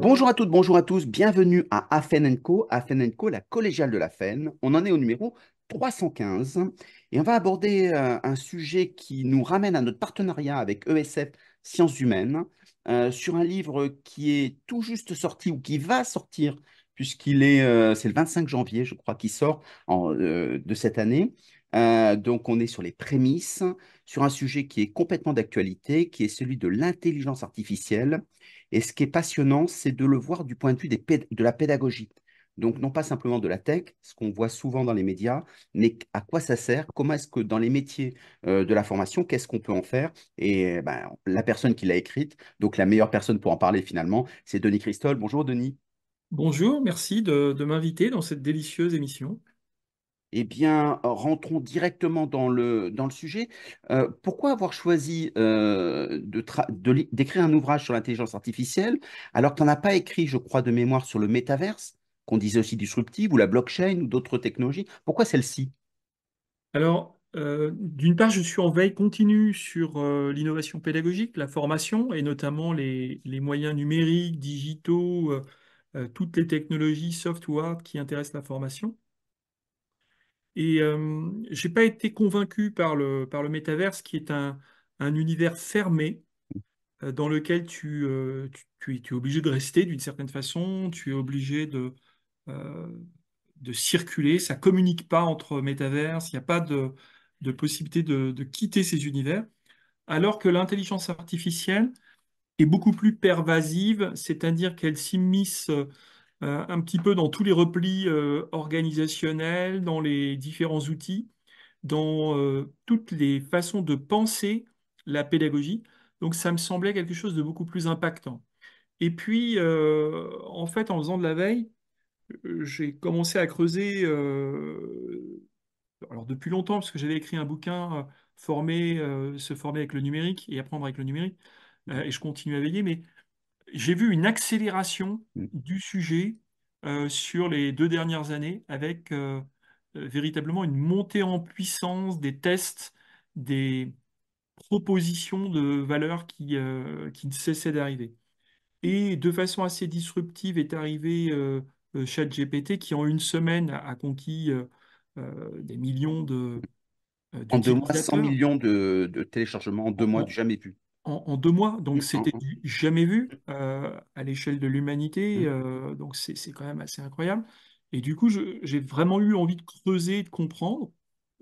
Bonjour à toutes, bonjour à tous, bienvenue à Afen Co, Afen Co, la collégiale de la FEN. On en est au numéro 315 et on va aborder euh, un sujet qui nous ramène à notre partenariat avec ESF Sciences Humaines euh, sur un livre qui est tout juste sorti ou qui va sortir puisqu'il est, euh, c'est le 25 janvier, je crois, qui sort de cette année. donc, on est sur les prémices, sur un sujet qui est complètement d'actualité, qui est celui de l'intelligence artificielle et ce qui est passionnant, c'est de le voir du point de vue de la pédagogie. Donc, non pas simplement de la tech, ce qu'on voit souvent dans les médias, mais à quoi ça sert, comment est-ce que dans les métiers euh, de la formation, qu'est-ce qu'on peut en faire? Et ben, la personne qui l'a écrite, donc la meilleure personne pour en parler finalement, c'est Denis Christol. Bonjour Denis. Bonjour, merci de m'inviter dans cette délicieuse émission. Eh bien, rentrons directement dans le, sujet. Euh, pourquoi avoir choisi euh, d'écrire un ouvrage sur l'intelligence artificielle alors qu'on n'a pas écrit, je crois, de mémoire sur le métaverse, qu'on disait aussi disruptive, ou la blockchain, ou d'autres technologies? Pourquoi celle-ci? Alors, euh, d'une part, je suis en veille continue sur l'innovation pédagogique, la formation, et notamment les, les moyens numériques, digitaux, toutes les technologies software qui intéressent la formation. Et euh, je n'ai pas été convaincu par le, par métaverse, qui est un, un univers fermé euh, dans lequel tu, euh, tu, es, obligé de rester d'une certaine façon, tu es obligé de, de circuler, ça communique pas entre métaverses, il n'y a pas de, possibilité de, quitter ces univers, alors que l'intelligence artificielle est beaucoup plus pervasive, c'est-à-dire qu'elle s'immisce euh, un petit peu dans tous les replis euh, organisationnels, dans les différents outils, dans euh, toutes les façons de penser la pédagogie. Donc ça me semblait quelque chose de beaucoup plus impactant. Et puis, en fait, en faisant de la veille, j'ai commencé à creuser, alors depuis longtemps, parce que j'avais écrit un bouquin, former, se former avec le numérique et apprendre avec le numérique, et je continue à veiller, mais j'ai vu une accélération mm. du sujet euh, sur les deux dernières années avec euh, euh, véritablement une montée en puissance des tests, des propositions de valeurs qui, qui ne cessaient d'arriver. Et de façon assez disruptive est arrivé ChatGPT qui en une semaine a, conquis des millions de... en deux mois, 100 millions de, de téléchargements en deux mois, du jamais vu en, deux mois. Donc, c'était jamais vu euh, à l'échelle de l'humanité. Mmh. Euh, donc, c'est quand même assez incroyable. Et du coup, j'ai vraiment eu envie de creuser, de comprendre,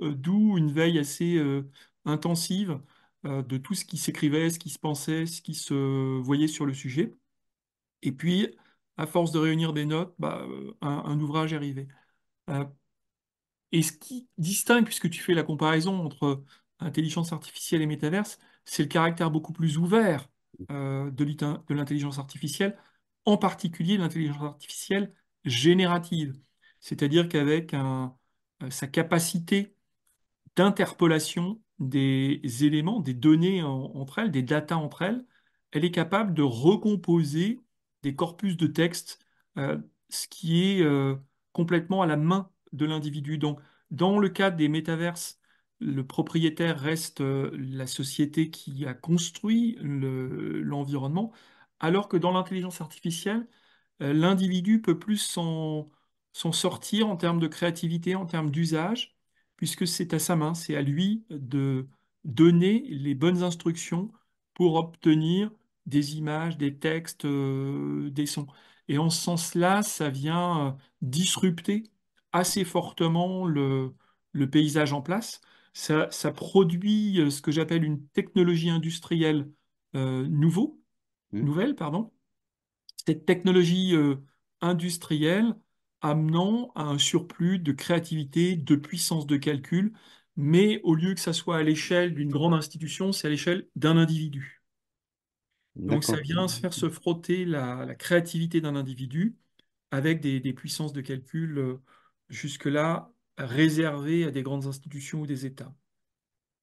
euh, d'où une veille assez intensive de tout ce qui s'écrivait, ce qui se pensait, ce qui se voyait sur le sujet. Et puis, à force de réunir des notes, bah, un, un, ouvrage est arrivé. et ce qui distingue, puisque tu fais la comparaison entre intelligence artificielle et métaverse, c'est le caractère beaucoup plus ouvert euh, de l'intelligence artificielle, en particulier l'intelligence artificielle générative. C'est-à-dire qu'avec euh, sa capacité d'interpolation des éléments, des données entre elles, des datas entre elles, elle est capable de recomposer des corpus de texte, euh, ce qui est complètement à la main de l'individu. Donc, dans le cas des métaverses le propriétaire reste euh, la société qui a construit l'environnement, alors que dans l'intelligence artificielle, euh, l'individu peut plus s'en sortir en termes de créativité, en termes d'usage, puisque c'est à sa main, c'est à lui de donner les bonnes instructions pour obtenir des images, des textes, euh, des sons. Et en ce sens-là, ça vient disrupter assez fortement le paysage en place ça, produit euh, ce que j'appelle une technologie industrielle euh, nouveau, mmh. nouvelle. Pardon. Cette technologie euh, industrielle amenant à un surplus de créativité, de puissance de calcul, mais au lieu que ça soit à l'échelle d'une grande institution, c'est à l'échelle d'un individu. Donc ça vient se faire se frotter la, créativité d'un individu avec des, des, puissances de calcul jusque-là réservé à des grandes institutions ou des États.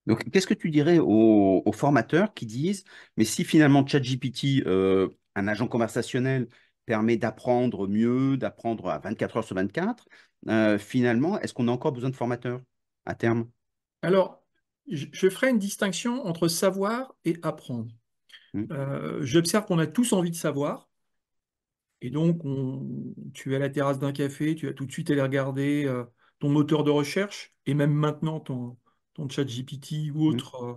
Donc, qu'est-ce que tu dirais aux, formateurs qui disent, mais si finalement ChatGPT, euh, un agent conversationnel, permet d'apprendre mieux, d'apprendre à 24 heures sur 24, euh, finalement, est-ce qu'on a encore besoin de formateurs à terme? Alors, je ferai une distinction entre savoir et apprendre. mm, Euh, j'observe qu'on a tous envie de savoir. Et donc, on- tu es à la terrasse d'un café, tu vas tout de suite aller regarder euh, ton moteur de recherche et même maintenant ton, ton chat GPT ou mm, autre, euh,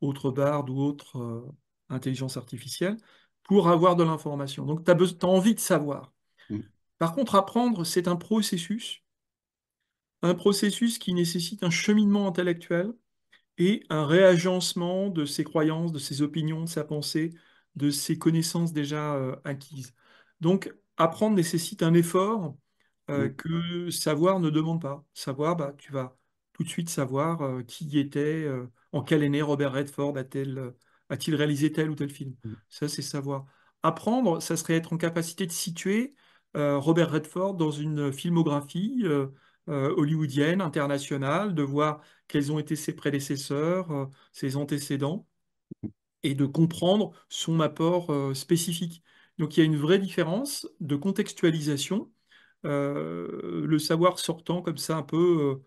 autre Bard ou autre euh, intelligence artificielle pour avoir de l'information. Donc, tu as, envie de savoir. mm, Par contre, apprendre, c'est un processus, un processus qui nécessite un cheminement intellectuel et un réagencement de ses croyances, de ses opinions, de sa pensée, de ses connaissances déjà euh, acquises. Donc, apprendre nécessite un effort euh, mm, que savoir ne demande pas. Savoir, bah, tu vas tout de suite savoir euh, qui était, euh, en quelle année Robert Redford a-t-il euh, a-t-il réalisé tel ou tel film? mm, Ça, c'est savoir. Apprendre, ça serait être en capacité de situer euh, Robert Redford dans une filmographie euh, euh, hollywoodienne, internationale, de voir quels ont été ses prédécesseurs, euh, ses antécédents, et de comprendre son apport euh, spécifique. Donc il y a une vraie différence de contextualisation, le savoir sortant comme ça un peu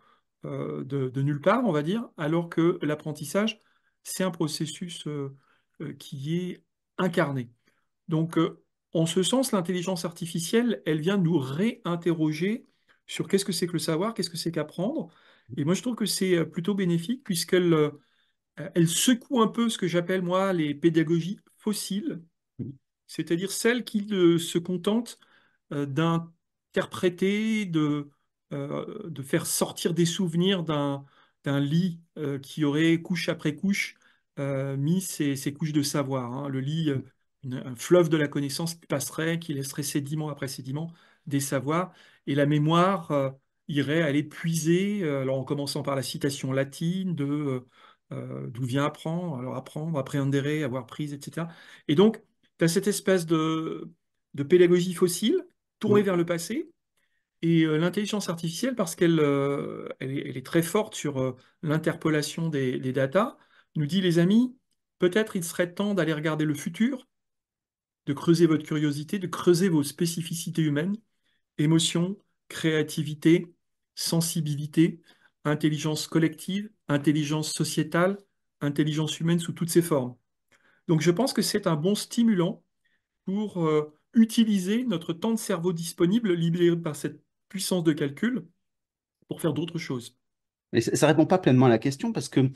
euh, euh, de, de nulle part, on va dire, alors que l'apprentissage, c'est un processus euh, euh, qui est incarné. Donc, euh, en ce sens, l'intelligence artificielle, elle vient nous réinterroger sur qu'est-ce que c'est que le savoir, qu'est-ce que c'est qu'apprendre. Et moi, je trouve que c'est euh, plutôt bénéfique puisqu'elle euh, elle secoue un peu ce que j'appelle, moi, les pédagogies fossiles, c'est-à-dire celles qui euh, se contentent euh, d'interpréter, de, euh, de faire sortir des souvenirs d'un d'un lit euh, qui aurait, couche après couche, euh, mis ses, ses couches de savoir. hein. Le lit, un fleuve de la connaissance qui passerait, qui laisserait sédiment après sédiment des savoirs, et la mémoire irait aller puiser, alors en commençant par la citation latine de d'où vient apprendre, alors apprendre, appréhender, avoir prise, etc. Et donc, tu as cette espèce de, de pédagogie fossile tournée mm, vers le passé, et euh, l'intelligence artificielle, parce qu'elle euh, elle est, elle est très forte sur euh, l'interpolation des, des datas, nous dit, les amis, peut-être il serait temps d'aller regarder le futur, de creuser votre curiosité, de creuser vos spécificités humaines, émotions, créativité, sensibilité, intelligence collective, intelligence sociétale, intelligence humaine sous toutes ses formes. Donc je pense que c'est un bon stimulant pour euh, utiliser notre temps de cerveau disponible, libéré par cette puissance de calcul, pour faire d'autres choses. Mais ça ne répond pas pleinement à la question parce que euh,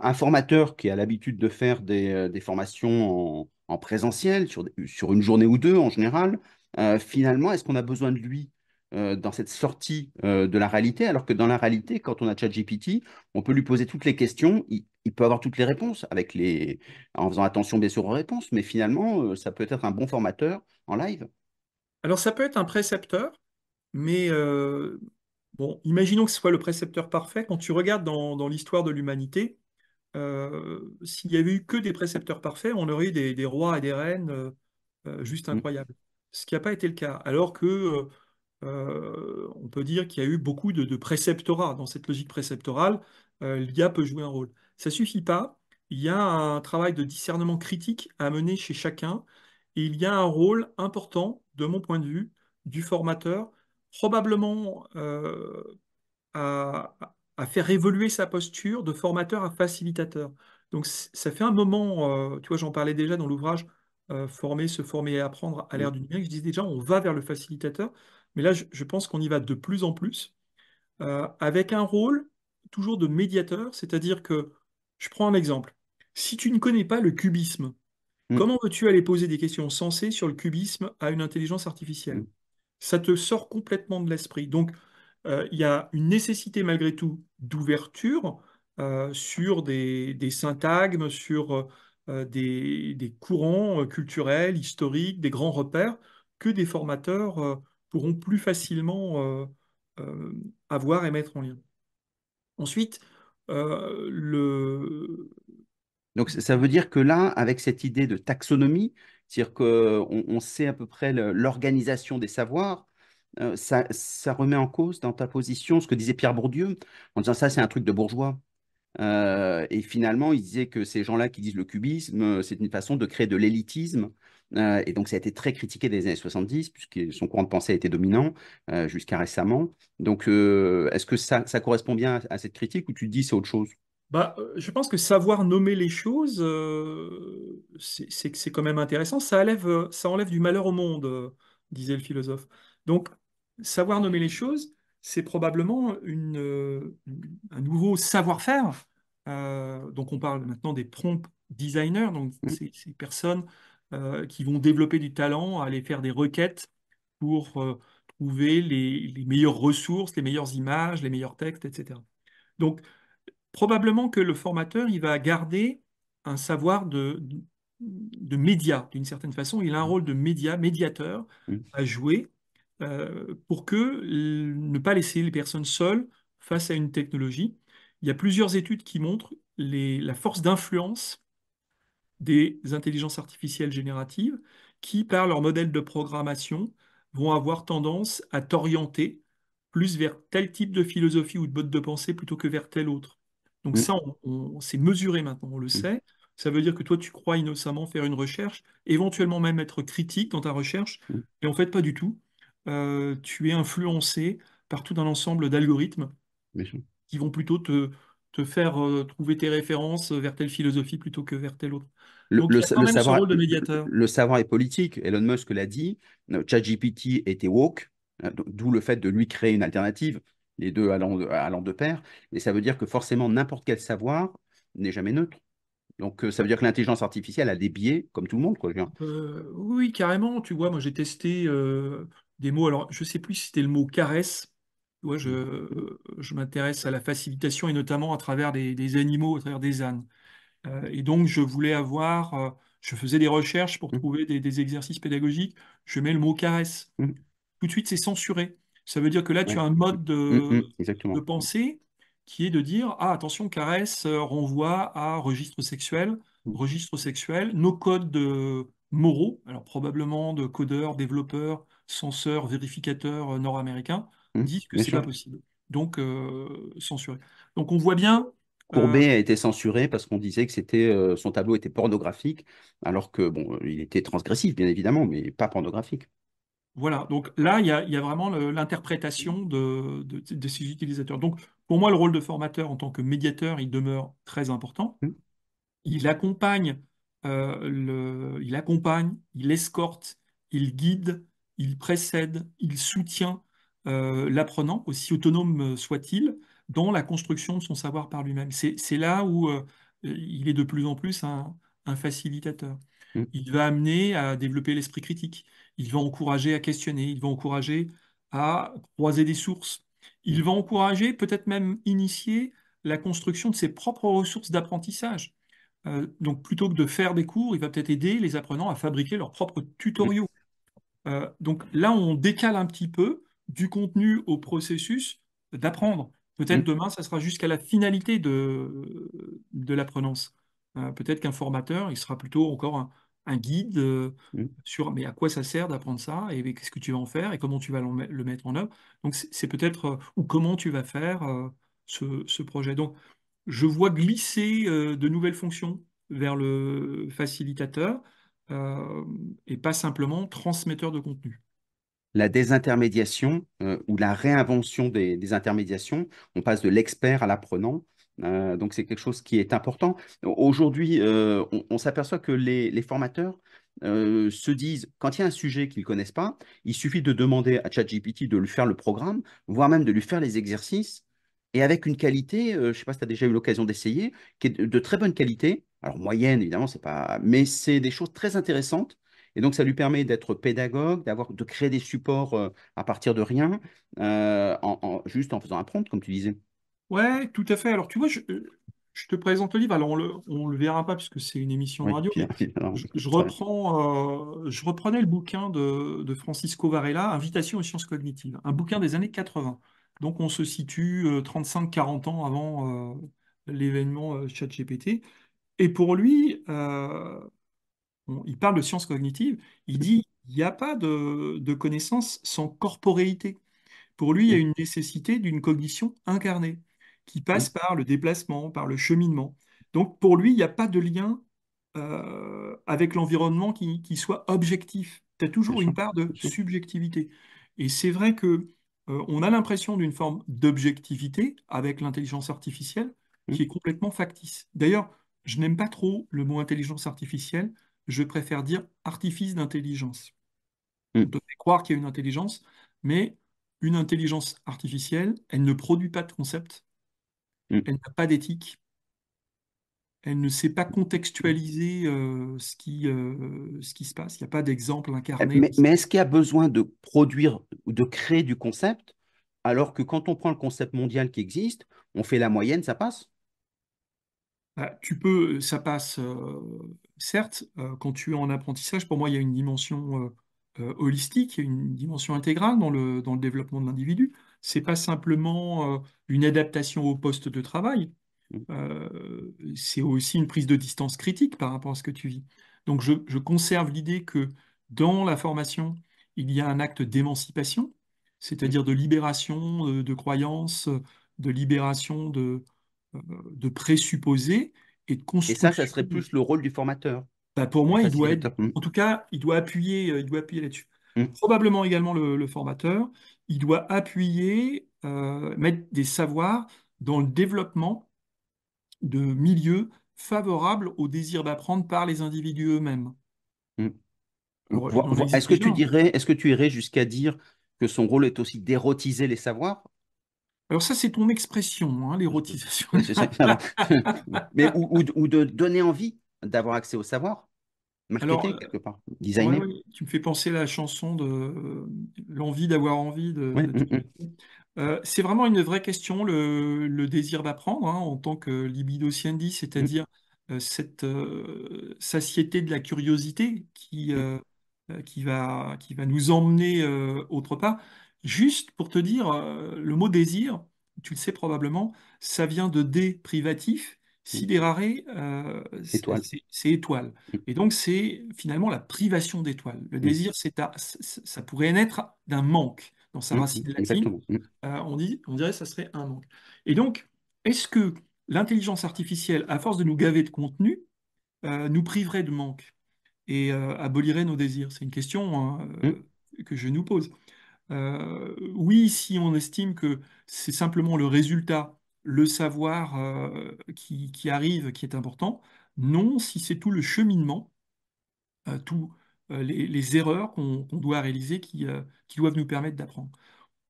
un formateur qui a l'habitude de faire des, euh, formations en, en présentiel sur une journée ou deux en général, euh, finalement, est-ce qu'on a besoin de lui? Euh, dans cette sortie euh, de la réalité alors que dans la réalité, quand on a ChatGPT, on peut lui poser toutes les questions, il, il peut avoir toutes les réponses avec les, en faisant attention bien sûr aux réponses, mais finalement, euh, ça peut être un bon formateur en live. Alors ça peut être un précepteur, mais bon, imaginons que ce soit le précepteur parfait. Quand tu regardes dans, dans l'histoire de l'humanité, s'il y avait eu que des précepteurs parfaits, on aurait eu des, des rois et des reines juste Mm, incroyables. Ce qui n'a pas été le cas. Alors que euh, on peut dire qu'il y a eu beaucoup de, de préceptorat. Dans cette logique préceptorale, euh, l'IA peut jouer un rôle. Ça suffit pas. Il y a un travail de discernement critique à mener chez chacun. Et il y a un rôle important, de mon point de vue, du formateur, probablement euh, à, à faire évoluer sa posture de formateur à facilitateur. Donc ça fait un moment, tu vois, j'en parlais déjà dans l'ouvrage Former, se former et apprendre à l'ère du numérique. Je disais déjà, on va vers le facilitateur, mais là, je, je pense qu'on y va de plus en plus, euh, avec un rôle toujours de médiateur, c'est-à-dire que, je prends un exemple. Si tu ne connais pas le cubisme, mm, comment veux-tu aller poser des questions sensées sur le cubisme à une intelligence artificielle? mm. Ça te sort complètement de l'esprit. Donc, euh, il y a une nécessité malgré tout d'ouverture euh, sur des, des syntagmes, sur euh, des, des courants culturels, historiques, des grands repères que des formateurs pourront plus facilement euh, euh, avoir et mettre en lien. Ensuite, euh. Donc, ça veut dire que là, avec cette idée de taxonomie, c'est-à-dire qu'on on sait à peu près l'organisation des savoirs, ça, remet en cause dans ta position ce que disait Pierre Bourdieu, en disant ça, c'est un truc de bourgeois. Et finalement, il disait que ces gens-là qui disent le cubisme, c'est une façon de créer de l'élitisme. Euh, et donc, ça a été très critiqué des années 70, puisque son courant de pensée a été dominant euh, jusqu'à récemment. Donc, euh, est-ce que ça, ça correspond bien à, à cette critique ou tu dis c'est autre chose? Bah, je pense que savoir nommer les choses, c'est quand même intéressant. Ça enlève, ça enlève du malheur au monde, disait le philosophe. Donc, savoir nommer les choses, c'est probablement une, un nouveau savoir-faire. Donc, on parle maintenant des prompt designers, donc ces, ces personnes euh, qui vont développer du talent, aller faire des requêtes pour euh, trouver les, les meilleures ressources, les meilleures images, les meilleurs textes, etc. Donc, probablement que le formateur, il va garder un savoir de, de média, d'une certaine façon. Il a un rôle de média, médiateur mm, à jouer euh, pour que ne pas laisser les personnes seules face à une technologie. Il y a plusieurs études qui montrent les- la force d'influence des intelligences artificielles génératives qui, par leur modèle de programmation, vont avoir tendance à t'orienter plus vers tel type de philosophie ou de mode de pensée plutôt que vers tel autre. Donc mm, ça, on, on- c'est mesuré maintenant, on le mm, sait. Ça veut dire que toi, tu crois innocemment faire une recherche, éventuellement même être critique dans ta recherche, mm, et en fait, pas du tout. Euh, tu es influencé par tout un ensemble d'algorithmes qui vont plutôt te, te faire euh, trouver tes références vers telle philosophie plutôt que vers telle autre. Le, Donc le- il y a quand le même ce savoir, rôle de médiateur. le savoir est politique. Elon Musk l'a dit. euh, ChatGPT était woke, euh, d'où le fait de lui créer une alternative, les deux allant de, allant de pair. Et ça veut dire que forcément, n'importe quel savoir n'est jamais neutre. Donc, euh, ça veut dire que l'intelligence artificielle a des biais, comme tout le monde, quoi. Euh, oui, carrément, tu vois, moi j'ai testé euh, des mots, alors je sais plus si c'était le mot caresse. Mm, je, je m'intéresse à la facilitation et notamment à travers des, des animaux, à travers des ânes. Euh, et donc je voulais avoir, euh, je faisais des recherches pour mm, trouver des, des exercices pédagogiques, je mets le mot caresse. mm, tout de suite, c'est censuré. Ça veut dire que là, tu as ouais. un mode Mm, de, mm, de pensée qui est de dire, ah, attention, caresse euh, renvoie à registre sexuel, registre sexuel, nos codes euh, moraux, alors probablement de codeurs, développeurs, censeurs, vérificateurs nord-américains, mm, disent que c'est pas possible. Donc, euh, censuré. Donc, on voit bien, euh, Courbet a été censuré parce qu'on disait que c'était euh, son tableau était pornographique, alors que bon, il était transgressif, bien évidemment, mais pas pornographique. Voilà, donc là, il y a, il y a vraiment l'interprétation de, de- de ces utilisateurs. Donc, pour moi, le rôle de formateur en tant que médiateur, il demeure très important. Mm, Il accompagne, euh, le, il accompagne, il escorte, il guide, il précède, il soutient euh, l'apprenant, aussi autonome soit-il, dans la construction de son savoir par lui-même. C'est, là où euh, il est de plus en plus un, un facilitateur. mm, Il va amener à développer l'esprit critique. Il va encourager à questionner. Il va encourager à croiser des sources. Il mm, va encourager, peut-être même initier la construction de ses propres ressources d'apprentissage. Euh, donc plutôt que de faire des cours, il va peut-être aider les apprenants à fabriquer leurs propres mm, tutoriaux. Euh, donc là, on décale un petit peu du contenu au processus d'apprendre. Peut-être mm, demain, ça sera jusqu'à la finalité de, de l'apprenance. Euh, peut-être qu'un formateur, il sera plutôt encore un, un guide euh, mm. sur mais à quoi ça sert d'apprendre ça et qu'est-ce que tu vas en faire et comment tu vas le mettre en œuvre. Donc c'est peut-être euh, ou comment tu vas faire euh, ce, ce projet. Donc je vois glisser de nouvelles fonctions vers le facilitateur et pas simplement transmetteur de contenu. La désintermédiation euh, ou la réinvention des, des intermédiations. On passe de l'expert à l'apprenant. Euh, donc, c'est quelque chose qui est important. Aujourd'hui, euh, on, s'aperçoit que les, formateurs se disent, quand il y a un sujet qu'ils ne connaissent pas, il suffit de demander à ChatGPT de lui faire le programme, voire même de lui faire les exercices, et avec une qualité, je ne sais pas si tu as déjà eu l'occasion d'essayer, qui est de, de très bonne qualité. Alors, moyenne, évidemment, c'est pas... Mais c'est des choses très intéressantes et donc, ça lui permet d'être pédagogue, d'avoir, de créer des supports euh, à partir de rien, euh, en, en- juste en faisant un prompt, comme tu disais. Ouais, tout à fait. Alors, tu vois, je, je te présente le livre. Alors, on le, on le verra pas puisque c'est une émission de Oui, radio, bien je, reprends, euh, je reprenais le bouquin de, de Francisco Varela, Invitation aux sciences cognitives, un bouquin des années 80. Donc, on se situe euh, 35-40 ans avant euh, l'événement euh, ChatGPT. Et pour lui, euh, on- il parle de sciences cognitives. Il dit, il n'y a pas de, de connaissance sans corporéité. Pour lui, il y a une nécessité d'une cognition incarnée qui passe par le déplacement, par le cheminement. Donc pour lui, il n'y a pas de lien euh, avec l'environnement qui, qui soit objectif. Tu as toujours une part de subjectivité. Et c'est vrai que euh, on a l'impression d'une forme d'objectivité avec l'intelligence artificielle, qui est complètement factice. D'ailleurs, je n'aime pas trop le mot intelligence artificielle, je préfère dire artifice d'intelligence. On mm, te fait croire qu'il y a une intelligence, mais une intelligence artificielle, elle ne produit pas de concept, mm. elle n'a pas d'éthique, elle ne sait pas contextualiser euh, ce qui, euh, ce qui se passe. Il n'y a pas d'exemple incarné. Mais, mais est-ce qu'il y a besoin de produire ou de créer du concept, alors que quand on prend le concept mondial qui existe, on fait la moyenne, ça passe? Bah, tu peux, ça passe, euh, certes, euh, quand tu es en apprentissage, pour moi, il y a une dimension euh, holistique, il y a une dimension intégrale dans le, dans le développement de l'individu. C'est pas simplement une adaptation au poste de travail. Mm, Euh, c'est aussi une prise de distance critique par rapport à ce que tu vis. Donc je, je conserve l'idée que dans la formation, il y a un acte d'émancipation, c'est-à-dire de libération euh, de croyances, de libération de, de présupposés et de Et ça, ça serait plus le rôle du formateur, Bah, pour moi, il doit être, facilitateur. Mm, en tout cas, il doit appuyer, euh, il doit appuyer là-dessus. mm, Probablement également le, le formateur, il doit appuyer, euh, mettre des savoirs dans le développement de milieux favorables au désir d'apprendre par les individus eux-mêmes. mm. Vo- Est-ce que tu hein. dirais, est-ce que tu irais jusqu'à dire que son rôle est aussi d'érotiser les savoirs? Alors ça, c'est ton expression, hein, l'érotisation. Pardon. Mais ou, ou de ou de donner envie d'avoir accès au savoir, marketer euh, quelque part, designer. ouais, tu me fais penser à la chanson de euh, l'envie d'avoir envie de, Ouais, de mm, mm, Euh, c'est vraiment une vraie question, le, le désir d'apprendre, hein, en tant que libido sciendi, mm, c'est-à-dire euh, cette satiété de la curiosité qui, mm, qui va, qui va nous emmener autre part. Juste pour te dire, euh, le mot désir, tu le sais probablement, ça vient de dé privatif, mm. sidérare, euh, c'est Étoile. Mm, Et donc c'est finalement la privation d'étoile. Le mm, désir, c'est ça pourrait naître d'un manque dans sa mm, mm. racine latine. Mm, euh, on dit, on dirait que ça serait un manque. Et donc, est-ce que l'intelligence artificielle, à force de nous gaver de contenu, euh, nous priverait de manque et abolirait nos désirs? C'est une question hein, mm, que je nous pose. Euh, oui, si on estime que c'est simplement le résultat, le savoir euh, qui, arrive, qui est important. Non, si c'est tout le cheminement, euh, euh, les, erreurs qu'on doit réaliser qui, doivent nous permettre d'apprendre.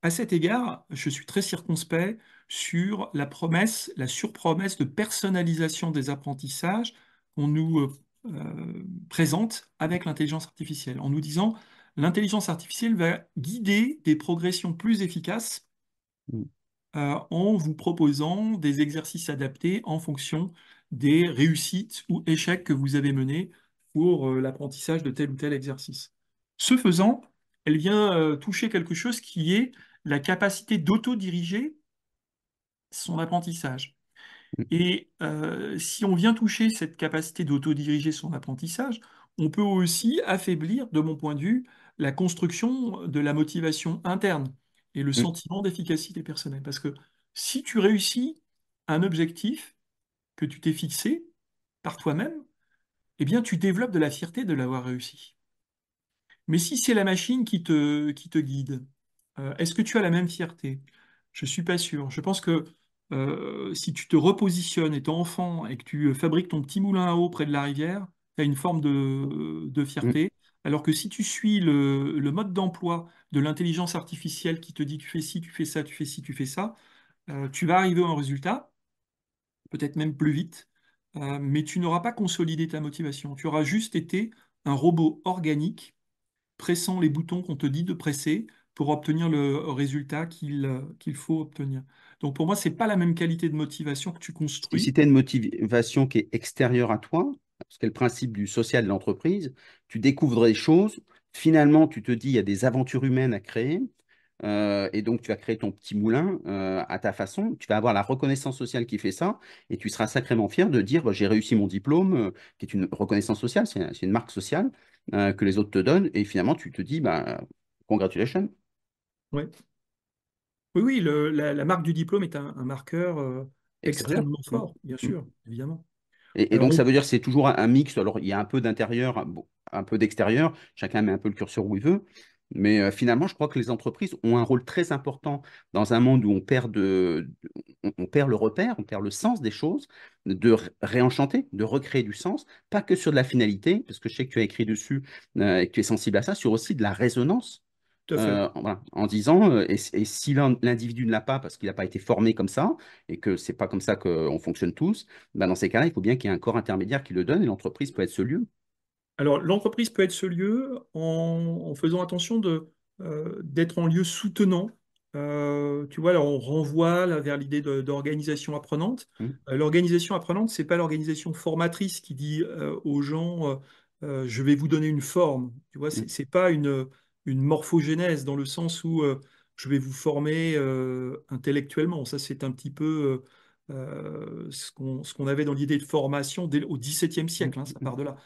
À cet égard, je suis très circonspect sur la promesse, la surpromesse de personnalisation des apprentissages qu'on nous présente avec l'intelligence artificielle, en nous disant l'intelligence artificielle va guider des progressions plus efficaces mm. euh, en vous proposant des exercices adaptés en fonction des réussites ou échecs que vous avez menés pour euh, l'apprentissage de tel ou tel exercice. Ce faisant, elle vient euh, toucher quelque chose qui est la capacité d'autodiriger son apprentissage. mm. Et euh, si on vient toucher cette capacité d'autodiriger son apprentissage, on peut aussi affaiblir, de mon point de vue, la construction de la motivation interne et le mm. sentiment d'efficacité personnelle. Parce que si tu réussis un objectif que tu t'es fixé par toi-même, eh bien, tu développes de la fierté de l'avoir réussi. Mais si c'est la machine qui te, qui te guide, euh, est-ce que tu as la même fierté? Je suis pas sûr. Je pense que euh, si tu te repositionnes étant enfant et que tu euh, fabriques ton petit moulin à eau près de la rivière, tu as une forme de, de mm. fierté. Alors que si tu suis le, le mode d'emploi de l'intelligence artificielle qui te dit tu fais ci, tu fais ça, tu fais ci, tu fais ça, euh, tu vas arriver à un résultat, peut-être même plus vite, euh, mais tu n'auras pas consolidé ta motivation. Tu auras juste été un robot organique pressant les boutons qu'on te dit de presser pour obtenir le résultat qu'il euh, faut obtenir. Donc pour moi, c'est pas la même qualité de motivation que tu Si, si construis. tu as une motivation qui est extérieure à toi, ce qui est le principe du social de l'entreprise, tu découvres des choses, finalement, tu te dis, il y a des aventures humaines à créer, euh, et donc tu vas créer ton petit moulin euh, à ta façon, tu vas avoir la reconnaissance sociale qui fait ça, et tu seras sacrément fier de dire, bah, j'ai réussi mon diplôme, euh, qui est une reconnaissance sociale, c'est une marque sociale que les autres te donnent, et finalement, tu te dis, bah, congratulations. Oui, oui, le- la, la marque du diplôme est un, un marqueur extrêmement fort, bien mm. sûr, évidemment. Et, et Alors, donc, on- ça veut dire que c'est toujours un, un mix. Alors, il y a un peu d'intérieur, un, peu d'extérieur. Chacun met un peu le curseur où il veut. Mais euh, finalement, je crois que les entreprises ont un rôle très important dans un monde où on perd, de, on, on perd le repère, on perd le sens des choses, de ré- réenchanter, de recréer du sens, pas que sur de la finalité, parce que je sais que tu as écrit dessus euh, et que tu es sensible à ça, sur aussi de la résonance. Euh, voilà, en disant, euh, et, et si l'in- l'individu ne l'a pas parce qu'il n'a pas été formé comme ça, et que c'est pas comme ça qu'on fonctionne tous, ben dans ces cas-là, il faut bien qu'il y ait un corps intermédiaire qui le donne, et l'entreprise peut être ce lieu. Alors, l'entreprise peut être ce lieu en, en faisant attention euh, d'être en lieu soutenant. Euh, tu vois, là, on renvoie là, vers l'idée d'organisation apprenante. Mm, Euh, l'organisation apprenante, c'est pas l'organisation formatrice qui dit aux gens, je vais vous donner une forme. Tu vois, c'est c'est pas une, une morphogénèse dans le sens où euh, je vais vous former euh, intellectuellement. Ça, c'est un petit peu euh, ce qu'on avait dans l'idée de formation dès, au XVIIe mm, siècle. hein, ça mm, part de là.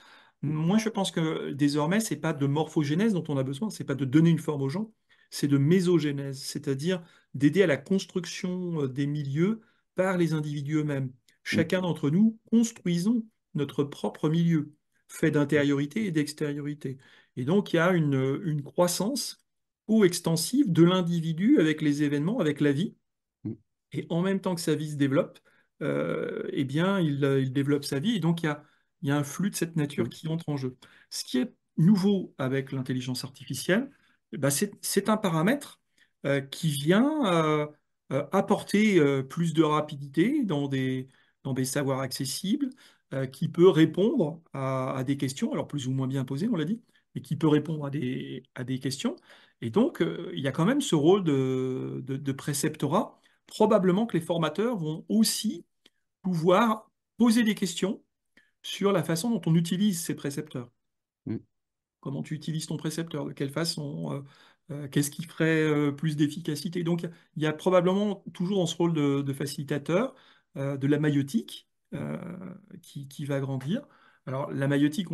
Moi, je pense que désormais, c'est pas de morphogénèse dont on a besoin, c'est pas de donner une forme aux gens, c'est de mésogénèse, c'est-à-dire d'aider à la construction des milieux par les individus eux-mêmes. mm, Chacun d'entre nous, construisons notre propre milieu, fait mm, d'intériorité et d'extériorité. Et donc, il y a une, une croissance co-extensive de l'individu avec les événements, avec la vie, mm, et en même temps que sa vie se développe, euh, eh bien, il, euh, il développe sa vie. Et donc, il y a, il y a un flux de cette nature mm, qui entre en jeu. Ce qui est nouveau avec l'intelligence artificielle, eh ben, c'est, un paramètre euh, qui vient euh, apporter plus de rapidité dans des, dans des savoirs accessibles, qui peut répondre à, à des questions, alors plus ou moins bien posées, on l'a dit, mais qui peut répondre à des, à des questions. Et donc, euh, il y a quand même ce rôle de, de, de préceptorat probablement que les formateurs vont aussi pouvoir poser des questions sur la façon dont on utilise ces précepteurs. mm, Comment tu utilises ton précepteur, de quelle façon, euh, euh, qu'est-ce qui ferait plus d'efficacité? Donc, il y a probablement toujours dans ce rôle de, de facilitateur de la maïotique qui, qui va grandir. Alors, la maïotique,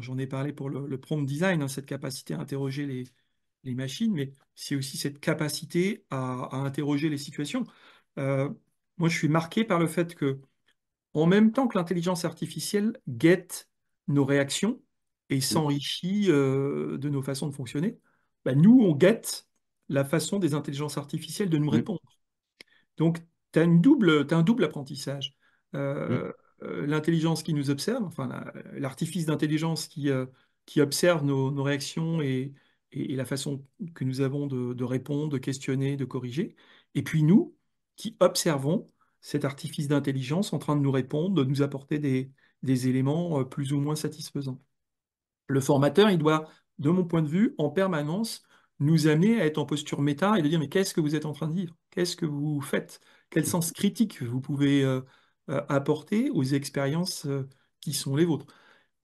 j'en ai parlé pour le, le prompt design, hein, cette capacité à interroger les, les machines, mais c'est aussi cette capacité à, à interroger les situations. Euh, moi, je suis marqué par le fait que, en même temps que l'intelligence artificielle guette nos réactions et s'enrichit euh, de nos façons de fonctionner, bah, nous, on guette la façon des intelligences artificielles de nous répondre. Donc, tu as un double apprentissage. euh, l'intelligence qui nous observe, enfin la- l'artifice d'intelligence qui, euh, qui observe nos, réactions et, et- la façon que nous avons de, répondre, de questionner, de corriger. Et puis nous, qui observons cet artifice d'intelligence en train de nous répondre, de nous apporter des, des éléments euh, plus ou moins satisfaisants. Le formateur, il doit, de mon point de vue, en permanence, nous amener à être en posture méta et de dire, mais qu'est-ce que vous êtes en train de dire? Qu'est-ce que vous faites? Quel sens critique vous pouvez euh, euh, apporter aux expériences euh, qui sont les vôtres?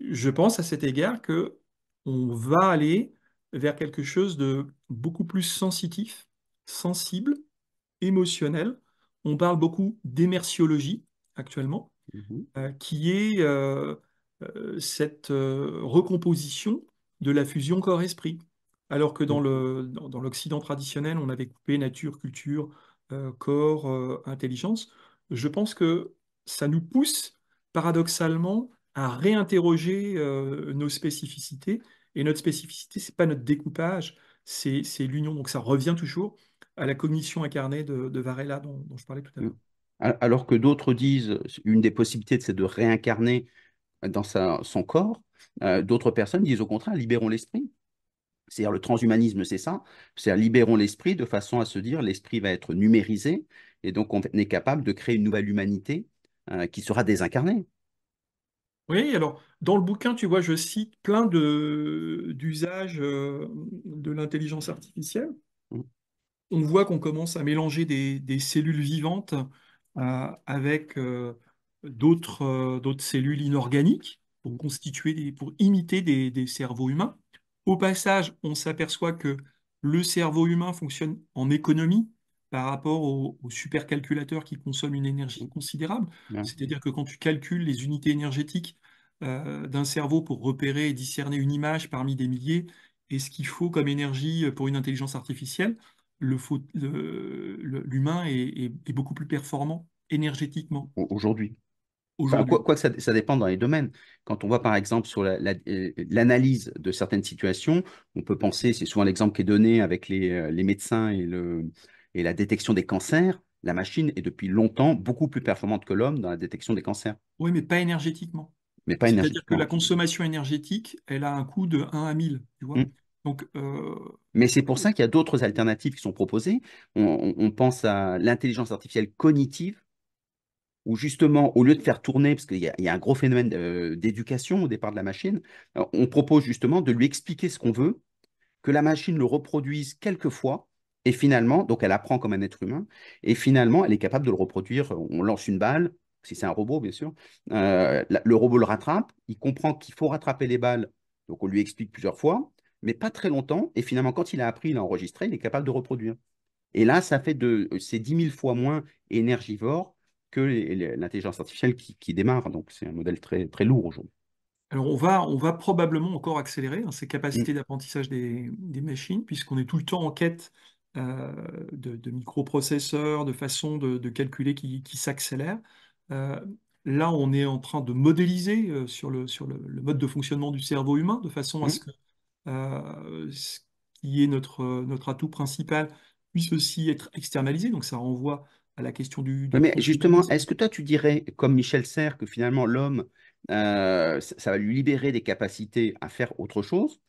Je pense à cet égard que on va aller vers quelque chose de beaucoup plus sensitif, sensible, émotionnel. On parle beaucoup d'émersiologie actuellement mhm, euh, qui est euh, cette euh, recomposition de la fusion corps-esprit. Alors que dans mm, le, dans, dans l'Occident traditionnel, on avait coupé nature, culture, corps, intelligence, je pense que ça nous pousse paradoxalement à réinterroger euh, nos spécificités. Et notre spécificité, c'est pas notre découpage, c'est, l'union. Donc ça revient toujours à la cognition incarnée de, de Varela dont, je parlais tout à l'heure. Al- Alors que d'autres disent, une des possibilités, c'est de réincarner dans son corps. Euh, d'autres personnes disent au contraire, libérons l'esprit. C'est-à-dire le transhumanisme, c'est ça. C'est-à-dire libérons l'esprit de façon à se dire l'esprit va être numérisé et donc on est capable de créer une nouvelle humanité euh, qui sera désincarnée. Oui, alors dans le bouquin, tu vois, je cite plein de d'usages euh, de l'intelligence artificielle. Mm, On voit qu'on commence à mélanger des, des cellules vivantes euh, avec euh, d'autres euh, d'autres cellules inorganiques pour constituer des, pour imiter des, des cerveaux humains. Au passage, on s'aperçoit que le cerveau humain fonctionne en économie par rapport aux, aux supercalculateurs qui consomment une énergie mm, considérable. C'est-à-dire que quand tu calcules les unités énergétiques euh, d'un cerveau pour repérer et discerner une image parmi des milliers, et ce qu'il faut comme énergie pour une intelligence artificielle, l'humain est, est- est beaucoup plus performant énergétiquement? Au- Aujourd'hui. Enfin, quoi, que ça, ça dépend dans les domaines. Quand on voit par exemple sur la- la- euh, l'analyse de certaines situations, on peut penser, c'est souvent l'exemple qui est donné avec les, euh, les médecins et, le, et la détection des cancers, la machine est depuis longtemps beaucoup plus performante que l'homme dans la détection des cancers, Oui, mais pas énergétiquement. mais pas C'est-à-dire que énergétiquement. la consommation énergétique, elle a un coût de un à 1000, tu vois. Mm. Donc, euh, Mais c'est pour ça qu'il y a d'autres alternatives qui sont proposées. On, pense à l'intelligence artificielle cognitive, où justement, au lieu de faire tourner, parce qu'il y, y a un gros phénomène euh, d'éducation au départ de la machine, euh, on propose justement de lui expliquer ce qu'on veut que la machine le reproduise quelques fois, et finalement, donc elle apprend comme un être humain, et finalement, elle est capable de le reproduire. On lance une balle, si c'est un robot, bien sûr, euh, le robot le rattrape, il comprend qu'il faut rattraper les balles, donc on lui explique plusieurs fois, mais pas très longtemps, et finalement, quand il a appris, il a enregistré, il est capable de reproduire. Et là, ça fait de, c'est dix mille fois moins énergivore que l'intelligence artificielle qui, qui démarre, donc c'est un modèle très, très lourd aujourd'hui. alors on va, on va probablement encore accélérer hein, ces Mm, capacités d'apprentissage des, des machines, puisqu'on est tout le temps en quête de, de microprocesseurs, de façons de, de calculer qui, qui s'accélèrent. Euh, là, on est en train de modéliser euh, sur le, sur le, le mode de fonctionnement du cerveau humain, de façon à ce mm. que euh, ce qui est notre, notre atout principal puisse aussi être externalisé. Donc ça renvoie à la question du, mais justement, est-ce que toi, tu dirais, comme Michel Serres, que finalement, l'homme, euh, ça, ça va lui libérer des capacités à faire autre chose,